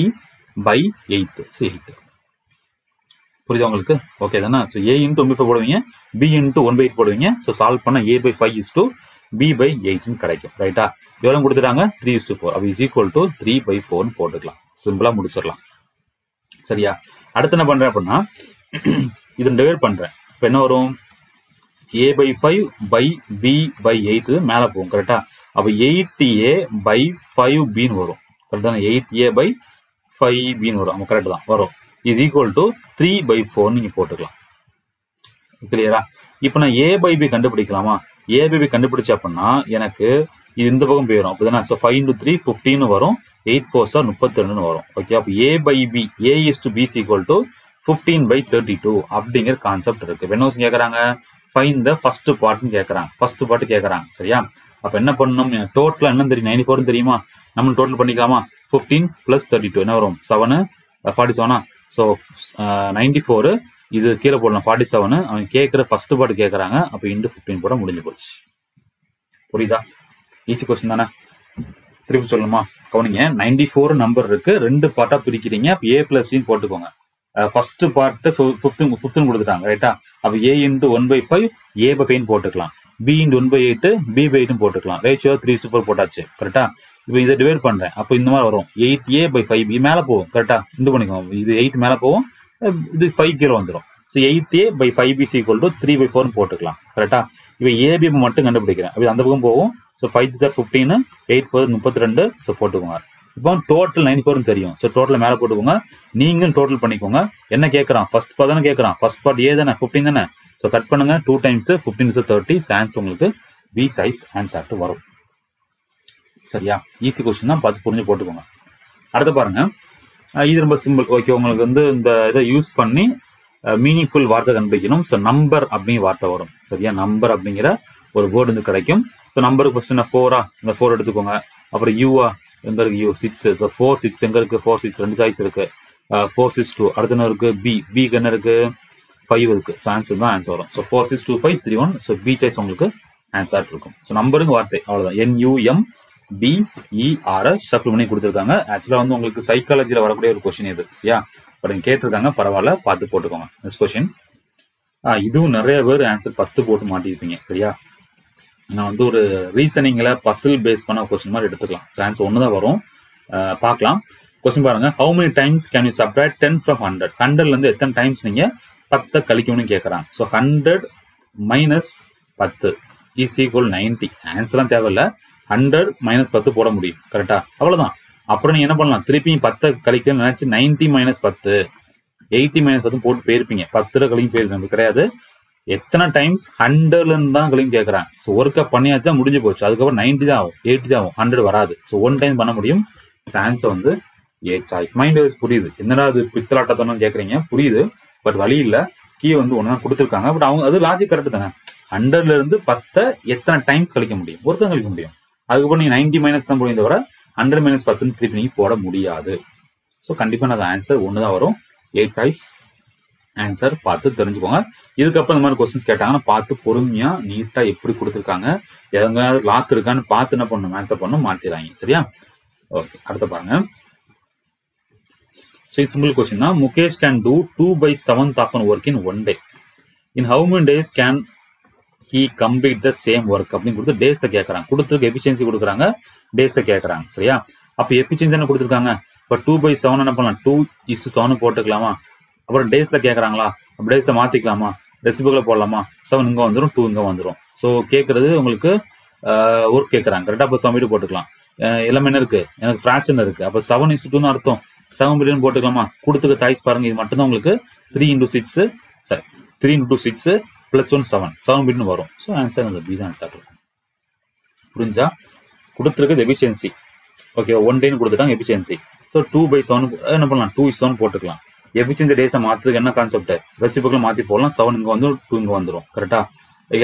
by eighth so eighth புரியுதா உங்களுக்கு? ஓகே தானே? So A into one by five போடுவீங்க. B into one by eight போடுவீங்க. ஸோ சால்வ் பண்ண A by five is to B by எயிட்னு கிடைக்கும். ரைட்டா எவ்வளோ கொடுத்துட்டாங்க? த்ரீ இஸ் டூ ஃபோர் அப்போ is equal to three by ஃபோர்னு போட்டுக்கலாம். சிம்பிளாக முடிச்சிடலாம். சரியா? அடுத்து என்ன பண்ணுறேன் அப்படின்னா இது ரெண்டு பேர் பண்ணுறேன் இப்போ என்ன வரும்? A by five by B by eight மேலே போகும் கரெக்டா அப்போ எயிட் ஏ பை ஃபைவ் பின்னு வரும். கரெக்டாக எயிட் ஏ பை ஃபைவ் பின்னு வரும். நம்ம கரெக்ட் தான். வரும். Is equal to three by ஃபோர்னு நீங்கள் போட்டுக்கலாம். கிளியரா இப்போ நான் ஏ பை பி கண்டுபிடிக்கலாமா? ஏ பை பி கண்டுபிடிச்ச அப்படின்னா எனக்கு இது இந்த பக்கம் போயிடும் அப்படிதானே ஸோ ஃபைவ் இன்டு த்ரீ ஃபிஃப்டின்னு வரும். எயிட் ஃபோர் சார் முப்பத்தி ரெண்டுன்னு வரும். ஓகே அப்போ A by B A is to B equal to fifteen by thirty two அப்படிங்கிற கான்செப்ட் இருக்கு. வெனோஸ் கேட்குறாங்க ஃபைன் த ஃபர்ஸ்ட் பார்ட்னு கேட்குறாங்க ஃபர்ஸ்ட் பார்ட் கேட்குறாங்க சரியா? அப்போ என்ன பண்ணணும்? டோட்டலாக என்ன தெரியும்? நைன்டி ஃபோர்னு தெரியுமா? நம்ம டோட்டல் பண்ணிக்கலாமா? ஃபிஃப்டீன் ப்ளஸ் தேர்ட்டி டூ என்ன வரும்? செவனு ஃபார்ட்டி செவனா ஸோ நைன்டி ஃபோரு இது கீழே போடலாம். ஃபார்ட்டி செவனு அவன் கேட்குற ஃபர்ஸ்ட் பார்ட் கேட்குறாங்க அப்போ இன்டு ஃபிஃப்டீன் போட முடிஞ்சு போச்சு. புரியுதா? ஈஸி கொஸ்டின் தானே? திருப்பி சொல்லணுமா? கவனிங்க. நைன்டி ஃபோர் நம்பர் இருக்கு. ரெண்டு பார்ட்டா பிரிக்கிறீங்க. அப்போ ஏ பிளஸ் சின்னு போட்டுக்கோங்க. ஃபர்ஸ்ட் பார்ட்டு ஃபிஃப்டின் ஃபிஃப்டின் கொடுத்துட்டாங்க ரைட்டா அப்போ A into one by five A by five போட்டுக்கலாம். B into one by eight B by எயிட்டும் போட்டுக்கலாம். ரேஷியோ த்ரீ டு ஃபோர் போட்டாச்சு கரெக்டா இப்போ இதை டிவைட் பண்ணுறேன் அப்போ இந்த மாதிரி வரும். Eight A by five B மேலே போகும் கரெக்டா இந்த பண்ணிக்கோங்க. இது எயிட் மேலே போகும் இது ஃபைவ் கீழே வந்துடும் so eight A by five B is equal to three by ஃபோர்னு போட்டுக்கலாம் கரெக்டா இப்போ ஏபி மட்டும் கண்டுபிடிக்கிறேன். அப்படி அந்த பக்கம் போகும். ஸோ ஃபைவ் சார் ஃபிஃப்டீன் எயிட் ஃபோர் முப்பத்தி ரெண்டு ஸோ போட்டுக்கோங்க. இப்போ டோட்டல் நைன் ஃபோர்னு தெரியும். ஸோ டோட்டல் மேலே போட்டுக்கோங்க. நீங்களும் டோட்டல் பண்ணிக்கோங்க. என்ன கேட்குறான் ஃபர்ஸ்ட் பார்ட் தானே கேட்குறான் ஃபர்ஸ்ட் பார்ட் ஏ தானே? ஃபிஃப்டின் தானே? ஸோ கட் பண்ணுங்க. Two times fifteen to thirty chance உங்களுக்கு பி சாய்ஸ் ஆன்சர்ட்டு வரும். சரியா? ஈஸி கொஸ்டின் தான். பார்த்து புரிஞ்சு போட்டுக்கோங்க. அடுத்து பாருங்க. இது ரொம்ப சிம்பிள் ஓகே உங்களுக்கு வந்து இந்த இதை யூஸ் பண்ணி மீனிங்ஃபுல் வார்த்தை கண்டுபிடிக்கணும். ஸோ நம்பர் அப்படிங்கிற வார்த்தை வரும். சரியா? நம்பர் அப்படிங்கிற ஒரு வேர்டு வந்து கிடைக்கும். ஸோ நம்பருக்கு ஃபர்ஸ்ட் என்ன ஃபோரா இந்த ஃபோர் எடுத்துக்கோங்க. அப்புறம் யூவா எங்க இருக்குது U six so four six எங்க இருக்குது ஃபோர் சிக்ஸ் ரெண்டு சாய்ஸ் இருக்கு. ஃபோர் சிக்ஸ் டூ அடுத்த என்ன இருக்கு? பி பிக்கு என்ன இருக்கு? ஃபைவ் இருக்கு. ஸோ ஆன்சர் தான் ஆன்சர் வரும். So four six two five three one so B choice உங்களுக்கு ஆன்சர் இருக்கும். ஸோ நம்பருங்க வார்த்தை. அவ்வளோதான் என்யூஎம் பிஇஆர் ஷஃபிள் பண்ணி கொடுத்துருக்காங்க. ஆக்சுவலாக வந்து உங்களுக்கு சைக்காலஜியில் வரக்கூடிய ஒரு கொஸ்டின் இது. சரியா பட் கேட்டிருக்காங்க. பரவாயில்ல. பார்த்து போட்டுக்கோங்க. நெக்ஸ்ட் கொஸ்டின் இதுவும் நிறைய பேர் ஆன்சர் பத்து போட்டு மாட்டிருப்பீங்க. சரியா? நான் வந்து ஒரு ரீசனிங்கில் பசில் பேஸ் பண்ண கொஸ்டின் மாதிரி எடுத்துக்கலாம். ஆன்சர் ஒன்று தான் வரும். பார்க்கலாம். கொஸ்டின் பாருங்க. How many times can you subtract ten from hundred ஹண்ட்ரட்லேருந்து எத்தனை டைம்ஸ் நீங்கள் பத்தை கழிக்கணும்னு கேட்குறாங்க ஸோ ஹண்ட்ரட் மைனஸ் பத்து இஸ் ஈக்குவல் நைன்டி ஆன்சர்லாம் தேவையில்ல. ஹண்ட்ரட் மைனஸ் பத்து போட முடியும். கரெக்டா அவ்வளோதான் அப்புறம் நீ என்ன பண்ணலாம்? திருப்பியும் பத்தை கழிக்கணும்னு நினச்சி நைன்டி மைனஸ் பத்து எயிட்டி மைனஸ் பத்து போட்டு போயிருப்பீங்க. பத்துல கழியும் போயிருப்பீங்க. கிடையாது. எத்தனை டைம்ஸ் ஹண்ட்ரட்ல இருந்து தான் கழியும் கேட்கறாங்க ஸோ ஒர்க் அப் பண்ணியாச்சு தான் முடிஞ்சு போச்சு. அதுக்கப்புறம் நைன்டி தான் ஆகும் எயிட்டி தான் ஆகும் ஹண்ட்ரட் வராது. ஸோ ஒன் டைம் பண்ண முடியும். ஆன்சர் வந்து ஏ சாய்ஸ் மைண்ட் வைஸ் புரியுது. என்னடா அது பித்தலாட்டத்தனம் கேட்குறீங்க புரியுது. பட் வழி இல்லை. கீ வந்து ஒன்று தான் கொடுத்துருக்காங்க. பட் அவங்க அது லாஜிக் கரெக்டு தானே. ஹண்ட்ரட்ல இருந்து பத்தை எத்தனை டைம்ஸ் கழிக்க முடியும்? ஒருத்தன் கழிக்க முடியும். அதுக்கப்புறம் நீங்கள் நைன்டி மைனஸ் தான் போடுங்க தவிர ஹண்ட்ரட் மைனஸ் பத்துன்னு திருப்பி நீங்கள் போட முடியாது. ஸோ கண்டிப்பாக நான் ஆன்சர் ஒன்று தான் வரும். ஏ சாய்ஸ் ஆன்சர் பார்த்து தெரிஞ்சுக்கோங்க. இதுக்கப்புறம் இந்த மாதிரி கொஸ்டின்ஸ் கேட்டாங்கன்னா பார்த்து பொறுமையாக நீட்டாக எப்படி கொடுத்துருக்காங்க எதங்காவது லாக் இருக்கான்னு பார்த்து என்ன பண்ணணும் ஆன்சர் பண்ணணும் மாட்டிடுறாங்க சரியா? ஓகே அடுத்த பாருங்க. ஸோ இது சிம்பிள் கொஸ்டின் தான். Mukesh can do two by seven தாக்கன் work in one day in how many days can he complete the same work அப்படின்னு கொடுத்து டேஸ்ல கேட்கறாங்க கொடுத்துருக்கு எஃபிஷியன்சி கொடுக்குறாங்க டேஸ்ல கேட்கறாங்க சரியா? அப்போ எஃபிஷியன்சி என்ன கொடுத்துருக்காங்க? இப்போ டூ பை செவன் என்ன பண்ணலாம்? டூ இஸ்டு செவன் போட்டுக்கலாமா? அப்புறம் டேஸில் கேட்குறாங்களா அப்போ டேஸில் மாற்றிக்கலாமா ரெசிபிக்கில் போடலாமா? செவன் இங்கே வந்துடும் டூ இங்கே வந்துடும் ஸோ கேட்குறது உங்களுக்கு ஒர்க் கேட்குறாங்க கரெக்டாக இப்போ சமைட்டு போட்டுக்கலாம். எல்லாமே என்ன எனக்கு ஃப்ராக்ஷன் இருக்குது அப்போ செவன் இன்ஸ்டு டூன்னு அர்த்தம். செவன் பில்லியன் போட்டுக்கலாமா? கொடுத்துக்க தாய்ஸ் பாருங்க. இது மட்டும்தான் உங்களுக்கு three into six sorry three into six plus one seven seven billion வரும். ஸோ ஆன்சர் அந்த பி தான் ஆன்சர் இருக்கும். புரிஞ்சா? கொடுத்துருக்குது எஃபிஷியன்சி ஓகே ஒன் டேன்னு கொடுத்துட்டாங்க efficiency so two by seven என்ன பண்ணலாம்? டூ இஸ் செவன் போட்டுக்கலாம். எஃபிஷியன்சி டேஸை மாற்றுறதுக்கு என்ன கான்செப்ட் ரெசிபிக்கில் மாற்றி போடலாம். செவன் இங்கே வந்து டூ இங்கே வந்துடும் கரெக்டா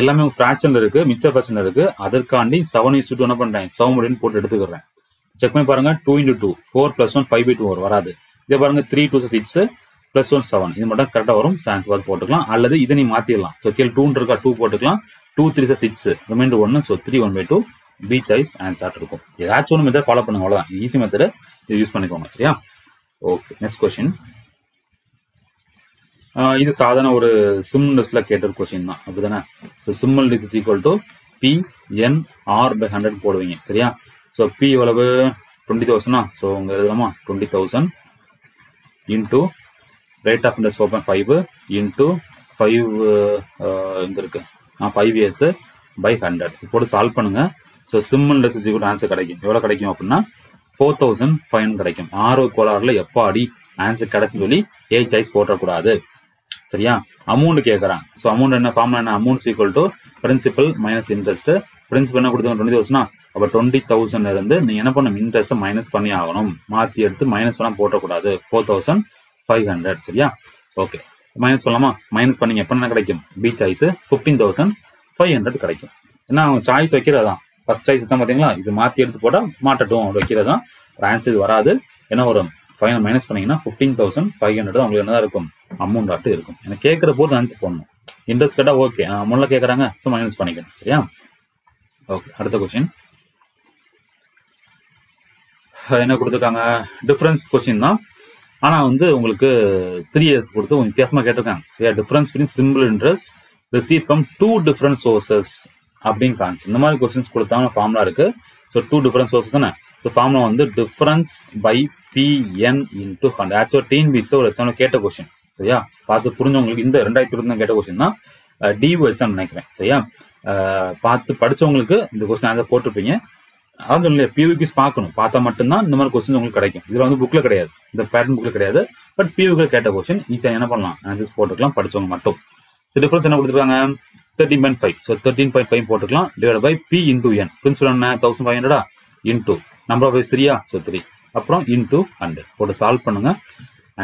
எல்லாமே ஃப்ராக்ஷன் இருக்கு மிக்சர் ஃப்ராக்ஷன் இருக்கு. அதற்காண்டி செவன் இஸ் டூ என்ன பண்ணுறேன் செவன் பிட்னு போட்டு எடுத்துக்கிறேன். செக் பண்ணி பாருங்க two into two four plus one five by two வரும் வராது. இதே பாருங்க three two six plus one seven இது மட்டும் கரெக்டாக வரும். சான்ஸ் பார்த்து போட்டுக்கலாம். அல்லது இதை நீ மாற்றிடலாம் ஸோ கீழே டூன்னு இருக்கா டூ போட்டுக்கலாம். டூ த்ரீ சிக்ஸ் ரிமைண்டர் ஒன்று so three one by two B choice answer இருக்கும். ஏதாச்சும் ஒன்று மெத்தட் ஃபாலோ பண்ணுங்க அவ்வளோதான் ஈஸி மெத்தட் இது யூஸ் பண்ணிக்கோங்க சரியா? ஓகே நெக்ஸ்ட் கொஸ்டின் இது சாதாரண ஒரு சிம் லிஸ்ட்ல கேட்ட ஒரு கொஸ்டின் தான். அப்படிதானே? So simple this is equal to P N R by hundred போடுவீங்க. சரியா? ஸோ பி எவ்வளவு? டுவெண்ட்டி தௌசண்டா ஸோ உங்க எழுதலாமா? Twenty thousand into rate of interest open five into five இங்கே இருக்கு. ஃபைவ் இயர்ஸ் பை ஹண்ட்ரட் இப்போது சால்வ் பண்ணுங்க. ஸோ சிம்பிள் டெசிசிவ் ஆன்சர் கிடைக்கும். எவ்வளோ கிடைக்கும் அப்படின்னா? ஃபோர் தௌசண்ட் ஃபைவ் கிடைக்கும். ஆறு கோளாறுல எப்போ அடி ஆன்சர் கிடைக்கும் சொல்லி ஏ சாய்ஸ் போட்டக்கூடாது. சரியா? அமௌண்ட் கேட்குறாங்க ஸோ அமௌண்ட் என்ன? ஃபார்ம்ல என்ன? Amount equal to principal minus interest principal என்ன கொடுத்தாங்க? டுவெண்ட்டி தௌசண்ட்னா அப்போ டுவெண்ட்டி தௌசண்ட் இருந்து நீ என்ன பண்ணும் இன்ட்ரெஸ்ட்டை மைனஸ் பண்ணி ஆகணும். மாற்றி எடுத்து மைனஸ் பண்ணால் போட்டக்கூடாது. ஃபோர் தௌசண்ட் ஃபைவ் ஹண்ட்ரட் சரியா? ஓகே மைனஸ் பண்ணலாமா? மைனஸ் பண்ணீங்க. எப்போ என்ன கிடைக்கும். B choice fifteen thousand five hundred கிடைக்கும். ஏன்னா அவங்க சாய்ஸ் வைக்கிறதான் ஃபர்ஸ்ட் சாய்ஸ் தான் பார்த்தீங்களா இது மாற்றி எடுத்து போட்டால் மாட்டட்டும். வைக்கிறதான் ஆன்சர் இது வராது. என்ன வரும்? ஃபைவ் மைனஸ் பண்ணீங்கன்னா ஃபிஃப்டீன் தௌசண்ட் ஃபைவ் ஹண்ட்ரட் உங்களுக்கு இருக்கும்? அமௌண்ட் ஆட்டு இருக்கும். எனக்கு கேட்குற போது ஆன்சர் பண்ணணும் இன்ட்ரெஸ்ட் கேட்டால் ஓகே அமௌண்ட்டில் கேட்குறாங்க ஸோ மைனஸ் பண்ணிக்கணும். சரியா? ஓகே அடுத்த கொஸ்டின் என்ன கொடுத்துருக்காங்க? டிஃப்ரென்ஸ் கொஸ்டின் தான். ஆனால் வந்து உங்களுக்கு த்ரீ இயர்ஸ் கொடுத்து கொஞ்சம் வித்தியாசமாக கேட்டிருக்காங்க. சரியா? Difference between simple interest receive from two different sources அப்படின்னு கான்செப்ட் இந்த மாதிரி கொஸ்டின்ஸ் கொடுத்தாங்க ஃபார்ம்லாம் இருக்கு. ஸோ டூ டிஃப்ரெண்ட் சோர்சஸ் தானே? ஸோ ஃபார்முலா வந்து difference by PN into hundred ஆக்சுவலாக டிஎன்பிஸில் ஒரு எக்ஸாம்பிள் கேட்ட கொஷின் சரியா? பார்த்து புரிஞ்சவங்களுக்கு இந்த ரெண்டாயிரத்தி இருபது கேட்ட கொஷின் தான் டிஓ எக்ஸாம் நினைக்கிறேன். சரியா? பார்த்து படிச்சவங்களுக்கு இந்த கொஸ்டின் ஆன்சர் போட்டிருப்பீங்க. அதான் சொல்லலையே பியூக்கிஸ் பார்க்கணும். பார்த்தா மட்டும்தான் இந்த மாதிரி கொஸ்டின் உங்களுக்கு கிடைக்கும். இதுல வந்து புக்ல கிடையாது. இந்த பேட்டர்ன் புக்ல கிடையாது. பட் பியூக்கில் கேட்ட கொஸ்டின் ஈஸியாக என்ன பண்ணலாம்? ஆன்சர்ஸ் போட்டுக்கலாம் படிச்சவங்க மட்டும். ஸோ டிஃபரன்ஸ் என்ன கொடுத்துருக்காங்க? Thirteen point five so thirteen point five போட்டுக்கலாம் divide by P into N principal என்ன? தௌசண்ட் ஃபைவ் ஹண்ட்ரடா இன்டூ நம்பர் ஆஃப் வைஸ் த்ரீயா ஸோ த்ரீ அப்புறம் இன்டூ ஹண்ட்ரட் போட்டு சால்வ் பண்ணுங்க.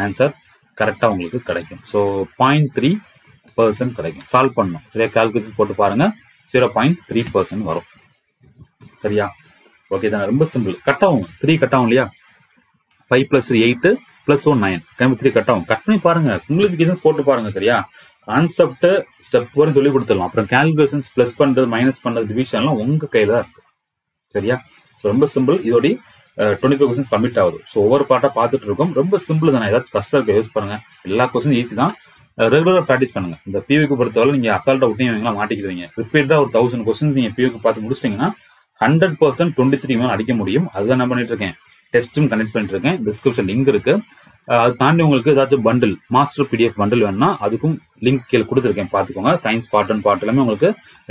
ஆன்சர் கரெக்டாக உங்களுக்கு கிடைக்கும். ஸோ பாயிண்ட் த்ரீ பர்சன்ட் கிடைக்கும். சால்வ் பண்ணணும். சரியா? கால்குலேஷன் போட்டு பாருங்க. ஜீரோ பாயிண்ட் த்ரீ பர்சன்ட் வரும். சரியா? ஓகே தானே ரொம்ப சிம்பிள் கட் ஆகும். த்ரீ கட் ஆகும் இல்லையா? Five plus three eight plus one nine கம்மி த்ரீ கட் ஆகும். கட் பண்ணி பாருங்க. சிம்பிளிஃபிகேஷன்ஸ் போட்டு பாருங்க சரியா? கான்செப்ட்டு ஸ்டெப் வரும் சொல்லி கொடுத்துடலாம். அப்புறம் கால்குலேஷன்ஸ் ப்ளஸ் பண்ணுறது மைனஸ் பண்ணுறது டிவிஷன்லாம் உங்கள் கையில் தான் இருக்குது சரியா? ஸோ ரொம்ப சிம்பிள் இதோட டுவெண்ட்டி ஃபைவ் கொஸ்டின்ஸ் கம்ப்ளீட் ஆகுது. ஸோ ஒவ்வொரு பாட்டாக பார்த்துட்டு இருக்கோம். ரொம்ப சிம்பிள் தானே? ஏதாவது கஷ்டம் இருக்க யூஸ் பண்ணுங்க. எல்லா கொஸ்டின் ஈஸி தான். ரெகுலராக ப்ராக்டிஸ் பண்ணுங்க. இந்த பிவிக்கு பொறுத்தவரை நீங்கள் அசால்ட்டாக விட்டீங்க மாட்டிக்கிறீங்க ரிப்பீட்டாக ஒரு தௌசண்ட் கொஸ்டின் நீங்கள் பிவிக்கு பார்த்து முடிச்சிட்டிங்கன்னா ஹண்ட்ரட் பர்சன்ட் டுவெண்ட்டி த்ரீ மேலே அடிக்க முடியும். அதுதான் என்ன பண்ணிட்டு இருக்கேன். டெஸ்ட்டும் கனெக்ட் பண்ணிட்டு இருக்கேன். டிஸ்கிரிப்ஷன் லிங்க் இருக்கு. அது தாண்டி உங்களுக்கு ஏதாச்சும் பண்டில் மாஸ்டர் பிடிஎஃப் பண்டில் வேணும்னா அதுக்கும் லிங்க் கீழே கொடுத்துருக்கேன் பார்த்துக்கோங்க. சயின்ஸ் பார்ட் அண்ட் பார்ட் எல்லாமே உங்களுக்கு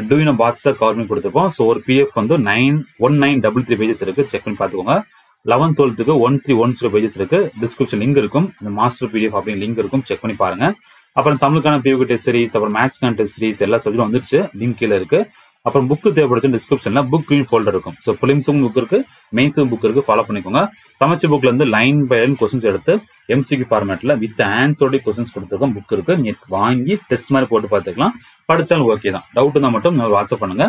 டூயின பாக்ஸாக கவர்மெண்ட் கொடுத்துருப்போம். ஸோ ஒரு பிஎஃப் வந்து nine one nine double three pages இருக்கு. செக் பண்ணி பார்த்துக்கோங்க. Eleventh டுவெல்த்துக்கு one three one zero pages இருக்கு. டிஸ்கிரிப்ஷன் லிங்க் இருக்கும். இந்த மாஸ்டர் பிடிஎஃப் அப்படின்னு லிங்க் இருக்கும். செக் பண்ணி பாருங்க. அப்புறம் தமிழுக்கான பியூ டெஸ்ட் சீரிஸ் அப்புறம் மேக்ஸ்கான டெஸ்ட் சீரிஸ் எல்லா சப்ஜெக்டும் வந்துருச்சு. லிங்க் கீழே இருக்கு. அப்புறம் புக்கு தேவைப்படுச்சு டிஸ்கிரிப்ஷன்ல புக் ஃபோல்டர் இருக்கும். ஸோ பிலிம்ஸும் புக் இருக்கு மெயின்ஸும் புக் இருக்கு ஃபாலோ பண்ணிக்கோங்க. சமைச்ச புக்ல இருந்து லைன் பை லைன் கொஸ்டின்ஸ் எடுத்து எம்சிக்கு ஃபார்மேட்ல வித் ஆன்சரோட கொஸ்டின்ஸ் கொடுத்துருக்கோம் புக் இருக்கு. நீங்க வாங்கி டெஸ்ட் மாதிரி போட்டு பார்த்துக்கலாம். படிச்சாலும் ஓகே தான். டவுட் தான் மட்டும் வாட்ஸ்அப் பண்ணுங்க.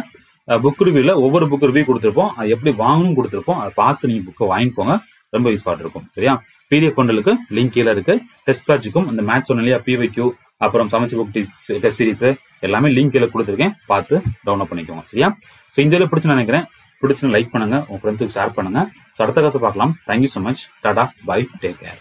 புக் ரிவியூல ஒவ்வொரு புக் ரிவ்யூ கொடுத்துருப்போம். அது எப்படி வாங்கணும் கொடுத்துருப்போம். அதை பார்த்து நீங்க புக்கை வாங்கிக்கோங்க. ரொம்ப யூஸ் இருக்கும். சரியா? பிடிஎஃப் பண்டலுக்கு லிங்க் கீழே இருக்கு. டெஸ்ட் பேட்சுக்கும் இந்த மேட்ச் சொன்ன இல்லையா பிவைக்யூ அப்புறம் சமைச்சு புக் டெஸ்ட் சீரிஸ் எல்லாமே லிங்க் கீழே கொடுத்துருக்கேன். பார்த்து டவுன்லோட் பண்ணிக்கோங்க சரியா? ஸோ இந்த இதில் பிடிச்சு நினைக்கிறேன். பிடிச்சுன்னு லைக் பண்ணுங்க உங்க ஃப்ரெண்ட்ஸுக்கு ஷேர் பண்ணுங்க. ஸோ அடுத்த காசு பார்க்கலாம். Thank you so much tata bye take care